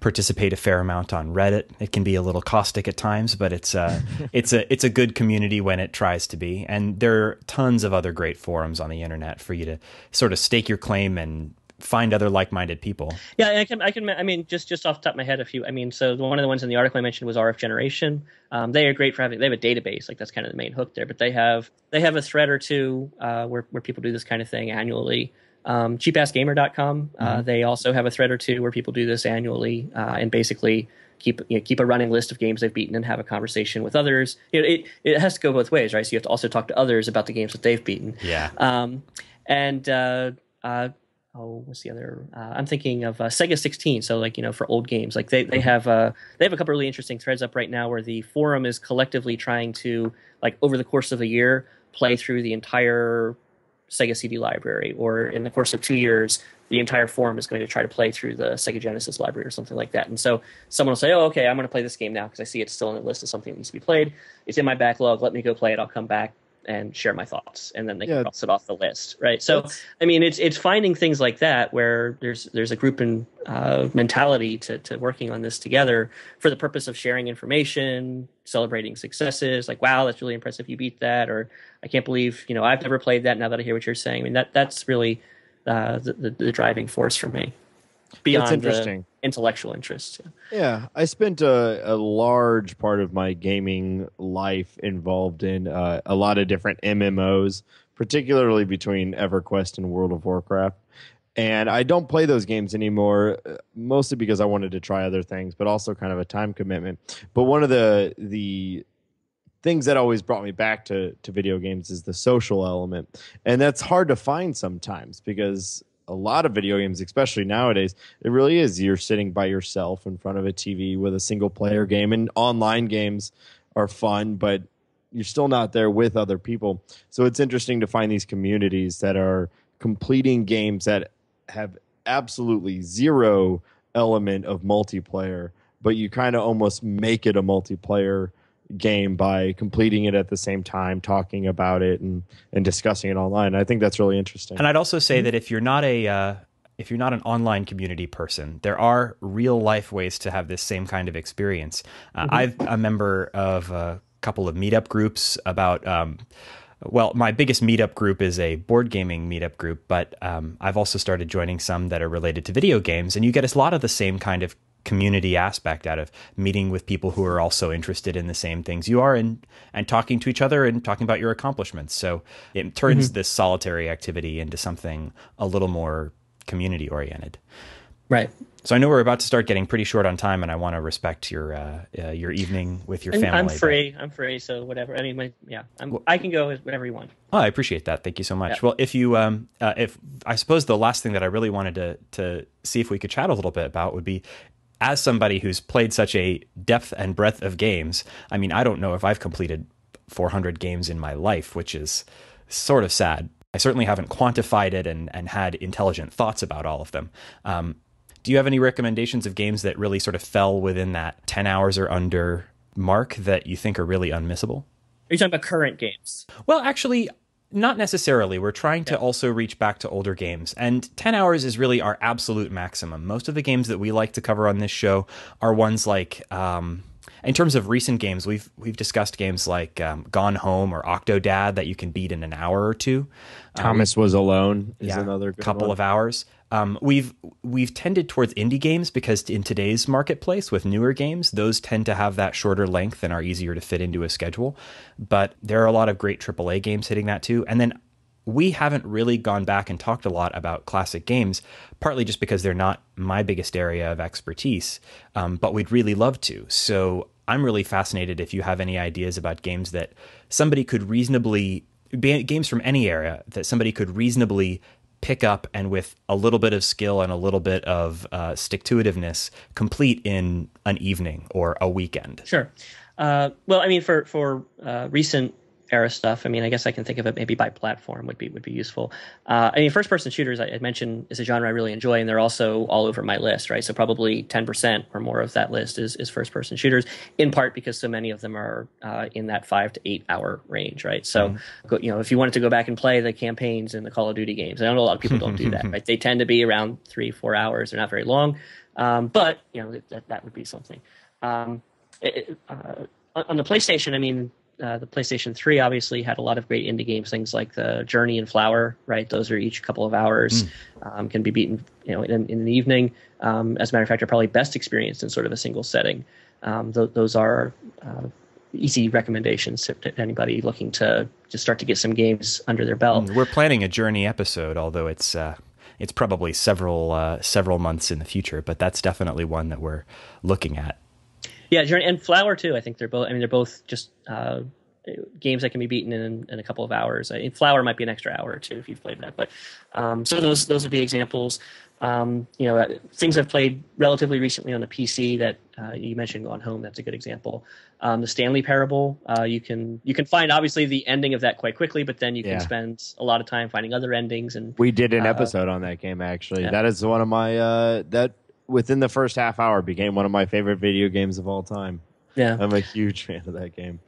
participate a fair amount on Reddit. It can be a little caustic at times, but it's a it's a it's a good community when it tries to be. And there are tons of other great forums on the internet for you to sort of stake your claim and find other like-minded people. Yeah, I can. I can. I mean, just just off the top of my head, a few. I mean, so one of the ones in the article I mentioned was RF Generation. Um, they are great for having. They have a database, like that's kind of the main hook there. But they have they have a thread or two uh, where where people do this kind of thing annually. Um, cheapassgamer.com. Uh, mm-hmm. They also have a thread or two where people do this annually uh, and basically keep you know, keep a running list of games they've beaten and have a conversation with others. You know, it it has to go both ways, right? So you have to also talk to others about the games that they've beaten. Yeah. Um, and uh, uh, oh what's the other uh, i'm thinking of uh, sega 16 so like you know for old games like they, they have uh, they have a couple really interesting threads up right now where the forum is collectively trying to like over the course of a year play through the entire sega cd library or in the course of two years the entire forum is going to try to play through the sega genesis library or something like that. And so someone will say oh okay i'm going to play this game now because i see it's still on the list of something that needs to be played. It's in my backlog. Let me go play it. I'll come back and share my thoughts and then they yeah. can cross it off the list right? So That's... i mean it's it's finding things like that where there's there's a group and uh, mentality to, to working on this together for the purpose of sharing information celebrating successes like wow that's really impressive you beat that or i can't believe you know i've never played that now that i hear what you're saying. I mean that that's really uh, the, the, the driving force for me beyond That's interesting. intellectual interest. Yeah. yeah, I spent a, a, large part of my gaming life involved in uh, a lot of different MMOs, particularly between EverQuest and World of Warcraft. And I don't play those games anymore, uh, mostly because I wanted to try other things, but also kind of a time commitment. But one of the the things that always brought me back to to video games is the social element, and that's hard to find sometimes because a lot of video games, especially nowadays, it really is you're sitting by yourself in front of a TV with a single player game, and online games are fun, but you're still not there with other people. So it's interesting to find these communities that are completing games that have absolutely zero element of multiplayer, but you kind of almost make it a multiplayer game by completing it at the same time, talking about it and and discussing it online. I think that's really interesting. And I'd also say that if you're not a uh, if you're not an online community person, there are real life ways to have this same kind of experience. Uh, mm-hmm. I'm a member of a couple of meetup groups about. Um, well, my biggest meetup group is a board gaming meetup group, but um, I've also started joining some that are related to video games, and you get a lot of the same kind of community aspect out of meeting with people who are also interested in the same things you are and and talking to each other and talking about your accomplishments so it turns mm-hmm. this solitary activity into something a little more community oriented right so I know we're about to start getting pretty short on time, and I want to respect your uh, uh, your evening with your family. I'm free. But... I'm free. So whatever. I mean, my, yeah, I'm, well, I can go whatever you want. Oh, I appreciate that. Thank you so much. Yeah. Well, if you, um, uh, if I suppose the last thing that I really wanted to to see if we could chat a little bit about would be as somebody who's played such a depth and breadth of games, I mean, I don't know if I've completed 400 games in my life, which is sort of sad. I certainly haven't quantified it and, and had intelligent thoughts about all of them. Um, do you have any recommendations of games that really sort of fell within that 10 hours or under mark that you think are really unmissable? Are you talking about current games? Well, actually, not necessarily. We're trying to also reach back to older games, and 10 hours is really our absolute maximum. Most of the games that we like to cover on this show are ones like. Um, in terms of recent games, we've we've discussed games like um, Gone Home or Octodad that you can beat in an hour or two. Thomas um, was alone is yeah, another couple one. of hours. Um, we've we've tended towards indie games because in today's marketplace with newer games, those tend to have that shorter length and are easier to fit into a schedule. But there are a lot of great AAA games hitting that too. And then we haven't really gone back and talked a lot about classic games, partly just because they're not my biggest area of expertise. Um, but we'd really love to. So I'm really fascinated if you have any ideas about games that somebody could reasonably games from any area that somebody could reasonably pick up and with a little bit of skill and a little bit of uh, stick to itiveness complete in an evening or a weekend. Sure. Uh, well, I mean, for for uh, recent era stuff. I mean, I guess I can think of it maybe by platform would be would be useful. Uh, I mean, first person shooters I, I, mentioned is a genre I really enjoy, and they're also all over my list, right? So probably ten percent or more of that list is is first person shooters, in part because so many of them are uh, in that five to eight hour range, right? So mm. you know, if you wanted to go back and play the campaigns in the Call of Duty games, I know a lot of people don't do that, right? They tend to be around three four hours. They're not very long, um, but you know that that would be something. Um, it, uh, on the PlayStation, I mean, uh, the PlayStation 3 obviously had a lot of great indie games, things like the Journey and Flower, right? Those are each a couple of hours, mm. um, can be beaten, you know, in, in the evening. Um, as a matter of fact, are probably best experienced in sort of a single setting. Um, th- those are uh, easy recommendations to, to, anybody looking to just start to get some games under their belt. Hmm, we're planning a Journey episode, although it's uh, it's probably several uh, several months in the future, but that's definitely one that we're looking at. Yeah, Journey and Flower too. I think they're both. I mean, they're both just uh, games that can be beaten in, in a couple of hours. I Flower might be an extra hour or two if you've played that. But um, so those those would be examples. Um, you know, uh, things I've played relatively recently on the PC that uh, you mentioned Gone Home. That's a good example. Um, the Stanley Parable. Uh, you can you can find obviously the ending of that quite quickly, but then you can yeah. spend a lot of time finding other endings. And we did an uh, episode on that game actually. Yeah. That is one of my uh, that within the first half hour became one of my favorite video games of all time. Yeah, I'm a huge fan of that game.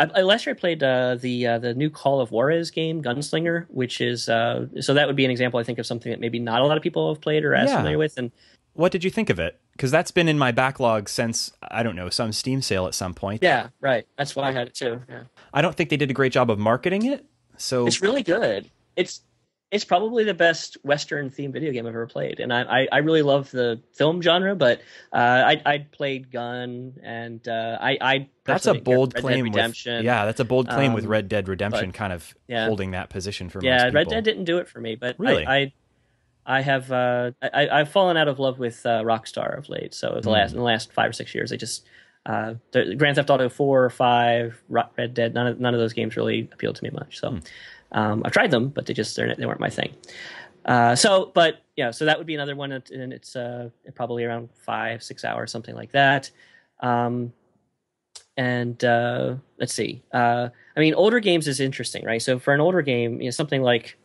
I, last year I played uh, the uh, the new Call of Juarez game, Gunslinger, which is uh, so that would be an example I think of something that maybe not a lot of people have played or as yeah. familiar with. And what did you think of it? Because that's been in my backlog since I don't know some Steam sale at some point. Yeah, right. That's why I had it too. Yeah. I don't think they did a great job of marketing it. So it's really good. It's it's probably the best Western themed video game I've ever played, and I, I, I really love the film genre. But uh, I I played Gun, and uh, I I that's a bold claim. With, yeah, that's a bold claim um, with Red Dead Redemption, but, kind of yeah. holding that position for yeah. Red Dead didn't do it for me, but really, I, I I have uh, I, I've fallen out of love with uh, Rockstar of late. So the mm. last in the last five or six years, I just uh, Grand Theft Auto Four or Five, Red Dead. None of none of those games really appealed to me much. So um, I've tried them, but they just they weren't my thing. Uh, so, but yeah, so that would be another one, and it's uh, probably around five, six hours, something like that. Um, and uh, let's see. Uh, I mean, older games is interesting, right? So for an older game, you know, something like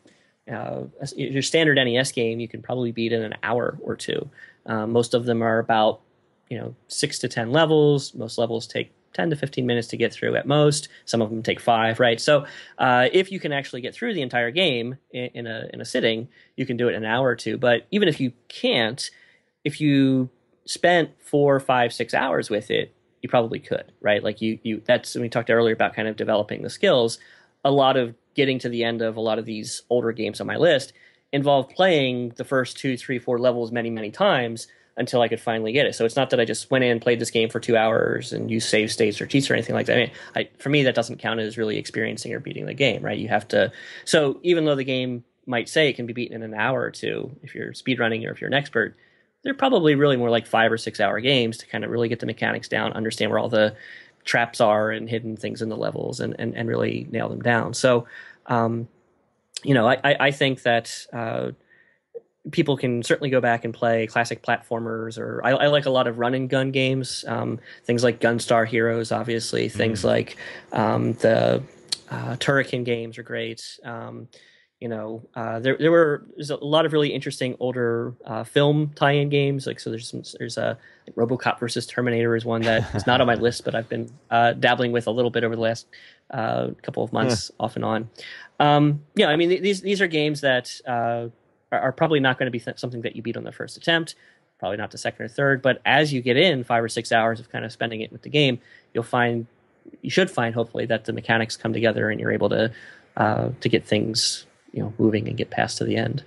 uh, your standard NES game, you can probably beat in an hour or two. Um, most of them are about you know six to ten levels. Most levels take 10 to 15 minutes to get through at most. Some of them take five, right? So uh, if you can actually get through the entire game in, in, a in a sitting, you can do it in an hour or two. But even if you can't, if you spent four, five, six hours with it, you probably could, right? Like you you that's we talked earlier about kind of developing the skills. A lot of getting to the end of a lot of these older games on my list involved playing the first two, three, four levels many, many times until I could finally get it. So it's not that I just went in, played this game for two hours, and used save states or cheats or anything like that. I mean, I, for me, that doesn't count as really experiencing or beating the game, right? You have to. So even though the game might say it can be beaten in an hour or two, if you're speedrunning or if you're an expert, they're probably really more like five or six hour games to kind of really get the mechanics down, understand where all the traps are and hidden things in the levels, and and, and really nail them down. So. Um, you know, I, I think that uh, people can certainly go back and play classic platformers, or I, I like a lot of run and gun games. Um, things like Gunstar Heroes, obviously. Things mm. like um, the uh, Turrican games are great. Um, you know, uh, there there were there's a lot of really interesting older uh, film tie-in games. Like so, there's some, there's a like RoboCop versus Terminator is one that is not on my list, but I've been uh, dabbling with a little bit over the last uh, couple of months, yeah. off and on. Um, yeah, I mean these these are games that uh, are, are, probably not going to be th- something that you beat on the first attempt. Probably not the second or third, but as you get in five or six hours of kind of spending it with the game, you'll find you should find hopefully that the mechanics come together and you're able to uh, to get things you know moving and get past to the end.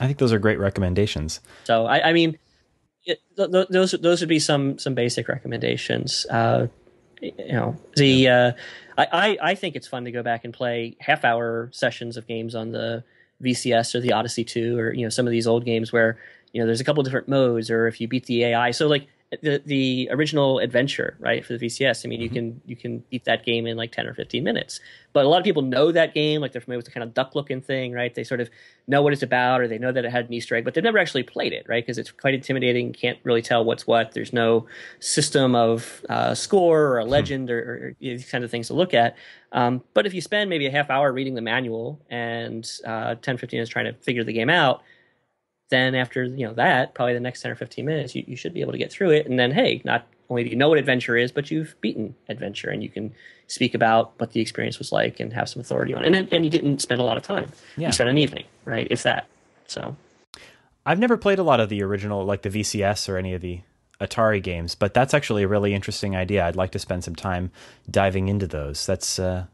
I think those are great recommendations. So I, I mean, it, th- those those would be some some basic recommendations. Uh, you know, the uh, I, I think it's fun to go back and play half hour sessions of games on the VCS or the Odyssey 2 or you know some of these old games where you know there's a couple different modes or if you beat the AI. So like the the original adventure, right, for the VCS. I mean, mm-hmm. you can you can beat that game in like ten or fifteen minutes. But a lot of people know that game, like they're familiar with the kind of duck looking thing, right? They sort of know what it's about, or they know that it had an Easter egg, but they've never actually played it, right? Because it's quite intimidating. Can't really tell what's what. There's no system of uh, score or a hmm. legend or, or, these kind of things to look at. Um, but if you spend maybe a half hour reading the manual and uh, 10, 15 minutes trying to figure the game out, then after you know that, probably the next ten or fifteen minutes, you, you should be able to get through it. And then, hey, not only do you know what adventure is, but you've beaten adventure, and you can speak about what the experience was like and have some authority on it. And and you didn't spend a lot of time. Yeah. You spent an evening, right? If that. So. I've never played a lot of the original, like the VCS or any of the Atari games, but that's actually a really interesting idea. I'd like to spend some time diving into those. That's uh,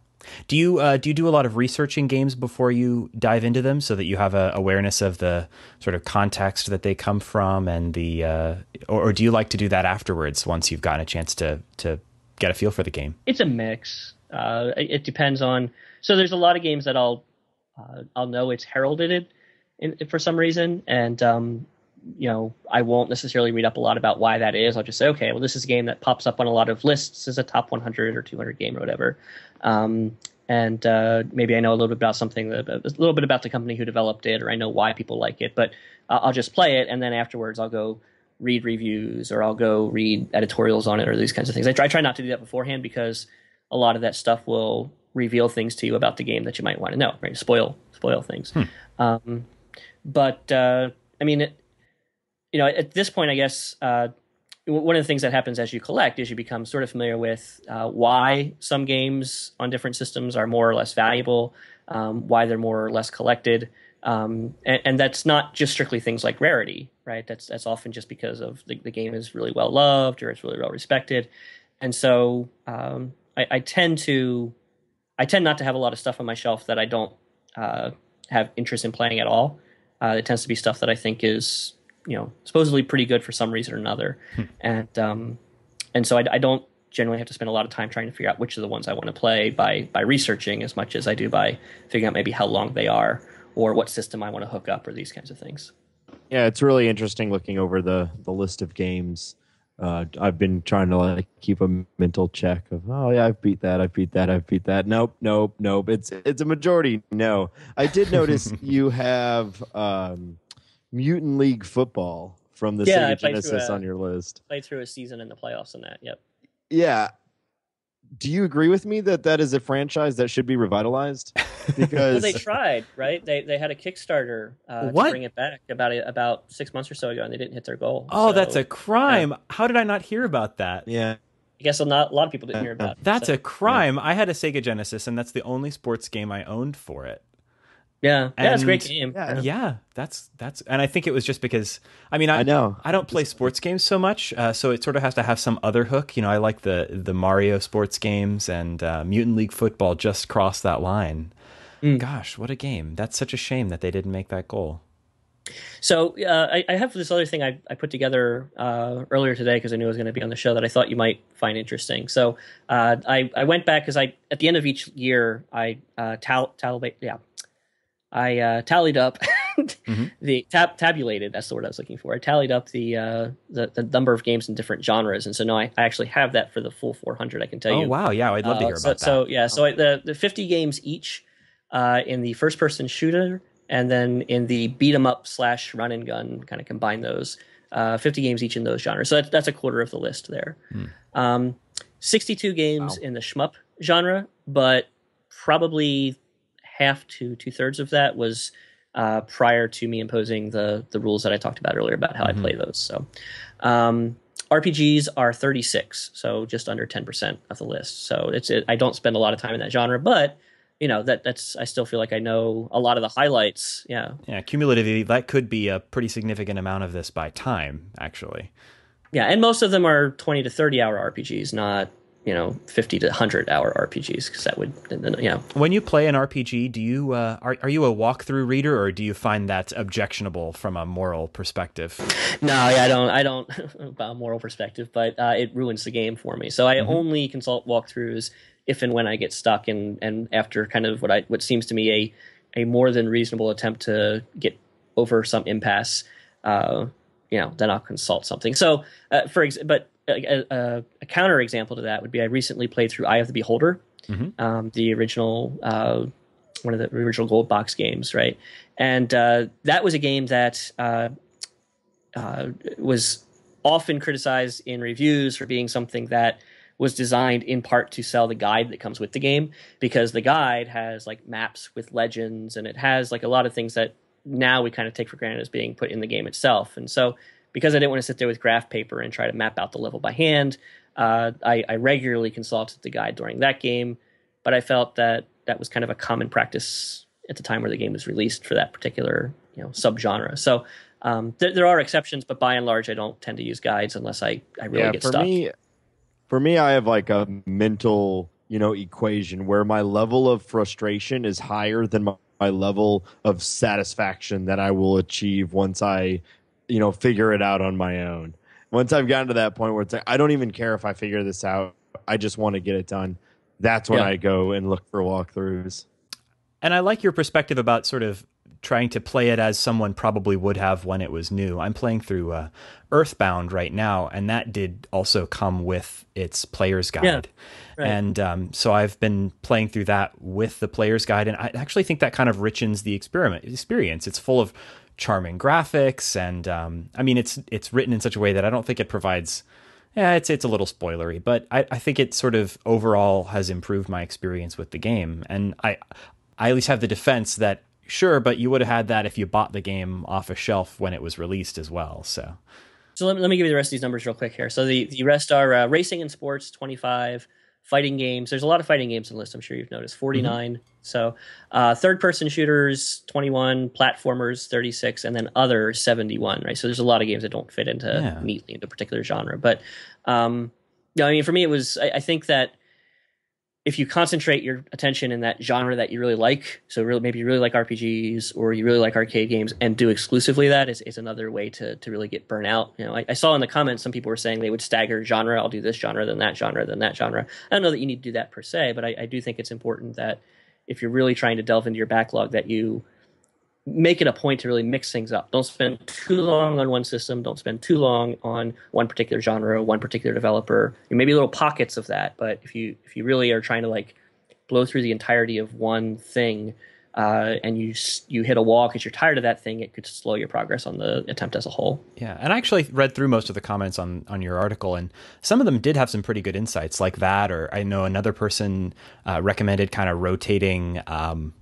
do you uh, do you do a lot of research in games before you dive into them, so that you have a awareness of the sort of context that they come from, and the uh, or, or, do you like to do that afterwards once you've gotten a chance to to get a feel for the game? It's a mix. Uh, it depends on. So there's a lot of games that I'll uh, I'll know it's heralded in, for some reason, and um, you know, I won't necessarily read up a lot about why that is. I'll just say, okay, well, this is a game that pops up on a lot of lists as a top 100 or 200 game or whatever. Um, and uh, maybe I know a little bit about something, that, a little bit about the company who developed it, or I know why people like it. But uh, I'll just play it, and then afterwards I'll go read reviews, or I'll go read editorials on it, or these kinds of things. I try, I try not to do that beforehand because a lot of that stuff will reveal things to you about the game that you might want to know, right? Spoil spoil things. Hmm. Um, but uh, I mean, it, you know, at this point, I guess uh, one of the things that happens as you collect is you become sort of familiar with uh, why some games on different systems are more or less valuable, um, why they're more or less collected, um, and, and, that's not just strictly things like rarity, right? That's that's often just because of the, the game is really well loved or it's really well respected, and so um, I, I, tend to I tend not to have a lot of stuff on my shelf that I don't uh, have interest in playing at all. Uh, it tends to be stuff that I think is you know supposedly pretty good for some reason or another, hmm. and um, and so I, I, don't generally have to spend a lot of time trying to figure out which of the ones I want to play by by researching as much as I do by figuring out maybe how long they are or what system I want to hook up or these kinds of things. Yeah, it's really interesting looking over the the list of games. Uh, I've been trying to like keep a mental check of oh yeah I've beat that I've beat that I've beat that. Nope nope nope. It's it's a majority no. I did notice you have um, Mutant League Football from the Yeah, Sega Genesis through, uh, on your list Played through a season in the playoffs and that. Yep. yeah do you agree with me that that is a franchise that should be revitalized Well, because they tried, right? They they had a Kickstarter uh, to bring it back about a, about six months or so ago, and they didn't hit their goal. Oh, So, that's a crime. How did I not hear about that? yeah I guess a lot, a lot of people didn't hear about. it. That's so, a crime. I had a Sega Genesis, and that's the only sports game I owned for it. Yeah, yeah. It's a great game. yeah Yeah, that's that's, and I think it was just because I mean I, I know I don't play sports games so much, uh, so it sort of has to have some other hook. You know, I like the the Mario sports games, and uh, Mutant League Football just crossed that line. Mm. Gosh, what a game! That's such a shame that they didn't make that goal. So uh, I, I have this other thing I, I put together uh, earlier today because I knew it was going to be on the show that I thought you might find interesting. So uh, I I went back because I at the end of each year I uh, tal tal yeah I uh, tallied up Mhm. the tab tabulated that's the word I was looking for. I tallied up the uh, the, the number of games in different genres, and so now I, I actually have that for the full 400. I can tell Oh you. Oh wow, yeah, I'd love to Uh, hear so, about that. So yeah, so I, the the 50 games each uh, in the first person shooter, and then in the beat 'em up slash run and gun, kind of combine those. Uh, 50 games each in those genres. So that's, that's a quarter of the list there. Hmm. Um, 62 games Wow. in the shmup genre, but probably half to two thirds of that was uh, prior to me imposing the the rules that I talked about earlier about how Mhm. I play those. So. Um, RPGs are 36, so just under 10% of the list. So it's it, I don't spend a lot of time in that genre, but you know that that's I still feel like I know a lot of the highlights. Yeah, yeah, cumulatively, that could be a pretty significant amount of this by time, actually. yeah, and most of them are 20 to 30 hour RPGs, not you know 50 to 100 hour RPGs, because that would you know When you play an RPG, do you uh, are are you a walkthrough reader, or do you find that objectionable from a moral perspective? No, yeah, I don't. I don't about a moral perspective, but uh, it ruins the game for me. So I Mhm. only consult walkthroughs if and when I get stuck, and and after kind of what I what seems to me a a more than reasonable attempt to get over some impasse. Uh, you know, then I'll consult something. So, uh, for ex- but a, a, a counter example to that would be I recently played through Eye of the Beholder, Mhm. um, the original uh, one of the original gold box games, right? And uh, that was a game that uh, uh, was often criticized in reviews for being something that was designed in part to sell the guide that comes with the game because the guide has like maps with legends and it has like a lot of things that now we kind of take for granted as being put in the game itself. And so because I didn't want to sit there with graph paper and try to map out the level by hand, uh, I, I regularly consulted the guide during that game. But I felt that that was kind of a common practice at the time where the game was released for that particular you know subgenre. So um, there, there are exceptions, but by and large, I don't tend to use guides unless I, I really yeah, get for stuck. me, for me, I have like a mental, you know, equation where my level of frustration is higher than my, my level of satisfaction that I will achieve once I, you know, figure it out on my own. Once I've gotten to that point where it's like I don't even care if I figure this out, I just want to get it done. That's when Yeah. I go and look for walkthroughs. And I like your perspective about sort of trying to play it as someone probably would have when it was new. I'm playing through uh, Earthbound right now, and that did also come with its player's guide. Yeah, right. And um, so I've been playing through that with the player's guide, and I actually think that kind of richens the experiment experience. It's full of charming graphics, and um, I mean, it's it's written in such a way that I don't think it provides. Yeah, it's it's a little spoilery, but I, I think it sort of overall has improved my experience with the game, and I I at least have the defense that sure, but you would have had that if you bought the game off a shelf when it was released as well. So So let me, let me give you the rest of these numbers real quick here. So the, the rest are uh, racing and sports, 25, fighting games. There's a lot of fighting games in the list, I'm sure you've noticed, 49. So uh, third person shooters, 21, platformers, 36, and then other 71, right? So there's a lot of games that don't fit into Yeah. neatly into a particular genre. But, um, no, I mean, for me, it was, I, I think that if you concentrate your attention in that genre that you really like, so really maybe you really like RPGs or you really like arcade games, and do exclusively that is, is another way to to really get burnt out. You know, I, I saw in the comments some people were saying they would stagger genre. I'll do this genre, then that genre, then that genre. I don't know that you need to do that per se, but I, I do think it's important that if you're really trying to delve into your backlog, that you make it a point to really mix things up. Don't spend too long on one system. Don't spend too long on one particular genre, one particular developer. Maybe little pockets of that, but if you if you really are trying to like blow through the entirety of one thing, uh, and you you hit a wall because you're tired of that thing, it could slow your progress on the attempt as a whole. Yeah, and I actually read through most of the comments on on your article, and some of them did have some pretty good insights, like that. Or I know another person uh, recommended kind of rotating. Um,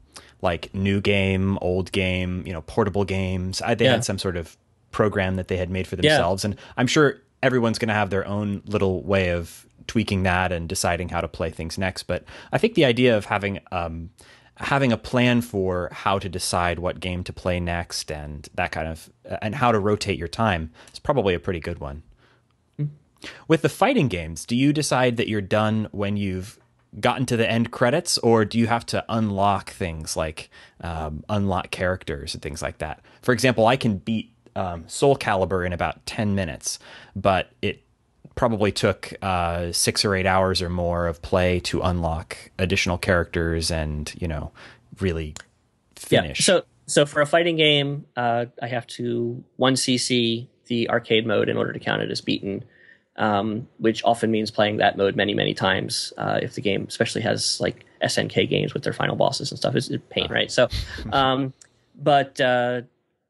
like new game, old game, you know, portable games. I, they yeah. had some sort of program that they had made for themselves, yeah. and I'm sure everyone's going to have their own little way of tweaking that and deciding how to play things next. But I think the idea of having um, having a plan for how to decide what game to play next and that kind of and how to rotate your time is probably a pretty good one. Mm. With the fighting games, do you decide that you're done when you've gotten to the end credits, or do you have to unlock things like um, unlock characters and things like that? For example, I can beat um, Soul Calibur in about ten minutes, but it probably took uh, six or eight hours or more of play to unlock additional characters and you know really finish. Yeah. So so for a fighting game, uh, I have to one CC the arcade mode in order to count it as beaten um, which often means playing that mode many, many times. Uh, if the game especially has like SNK games with their final bosses and stuff, it's a pain, right? So, um, but uh,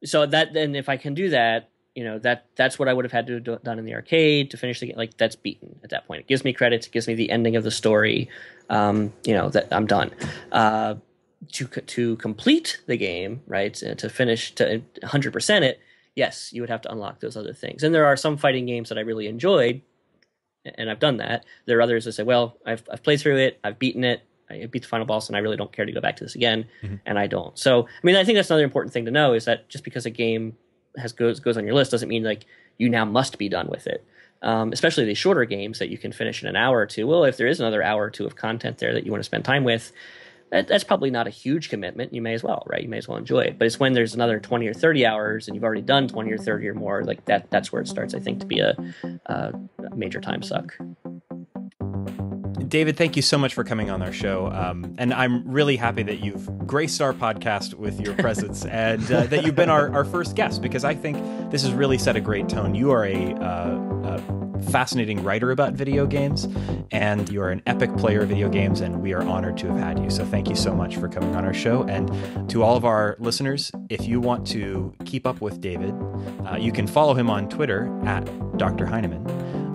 so that then if I can do that, you know that that's what I would have had to have done in the arcade to finish the game. Like that's beaten at that point. It gives me credits. It gives me the ending of the story. Um, you know that I'm done. Uh, to to complete the game, right? To finish to 100 percent it yes, you would have to unlock those other things. And there are some fighting games that I really enjoyed, and I've done that. There are others that say, well, I've, I've played through it, I've beaten it, I beat the final boss, and I really don't care to go back to this again, mm-hmm. and I don't. So, I mean, I think that's another important thing to know is that just because a game has goes goes on your list doesn't mean like you now must be done with it. Um, especially the shorter games that you can finish in an hour or two. Well, if there is another hour or two of content there that you want to spend time with, that, that's probably not a huge commitment. You may as well, right? You may as well enjoy it. But it's when there's another 20 or 30 hours and you've already done 20 or 30 or more, like that, that's where it starts, I think, to be a, a major time suck. David, thank you so much for coming on our show. Um, and I'm really happy that you've graced our podcast with your presence and uh, that you've been our, our first guest because I think this has really set a great tone. You are a, uh, a fascinating writer about video games, and you are an epic player of video games, and we are honored to have had you. So thank you so much for coming on our show. And to all of our listeners, if you want to keep up with David, uh, you can follow him on Twitter at Dr. Heineman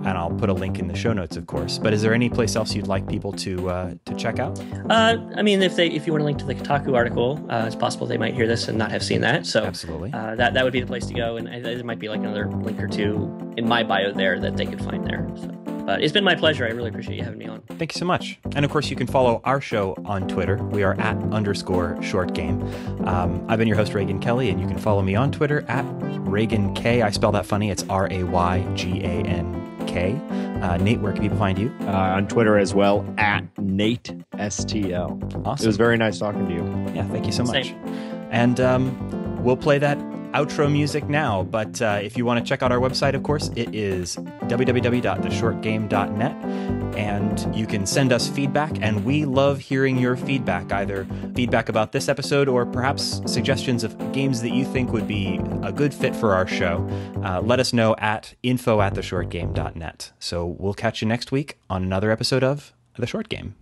and I'll put a link in the show notes, of course. But is there any place else you'd like people to uh, to check out? Uh, I mean, if they if you want to link to the Kotaku article, uh, it's possible they might hear this and not have seen that. So absolutely, uh, that that would be the place to go. And there might be like another link or two in my bio there that they could find there. So. But it's been my pleasure. I really appreciate you having me on. Thank you so much. And of course, you can follow our show on Twitter. We are at underscore short game. Um, I've been your host, Raygan Kelly, and you can follow me on Twitter at Raygan K. I spell that funny. It's R A Y G A N K. Uh, Nate, where can people find you? Uh, on Twitter as well, at Nate STL. Awesome. It was very nice talking to you. Yeah, thank you so much. Same. And um, we'll play that outro music now. But uh, if you want to check out our website, of course, it is www.theshortgame.net. And you can send us feedback, and we love hearing your feedback either feedback about this episode or perhaps suggestions of games that you think would be a good fit for our show. Uh, let us know at info at theshortgame.net. So we'll catch you next week on another episode of The Short Game.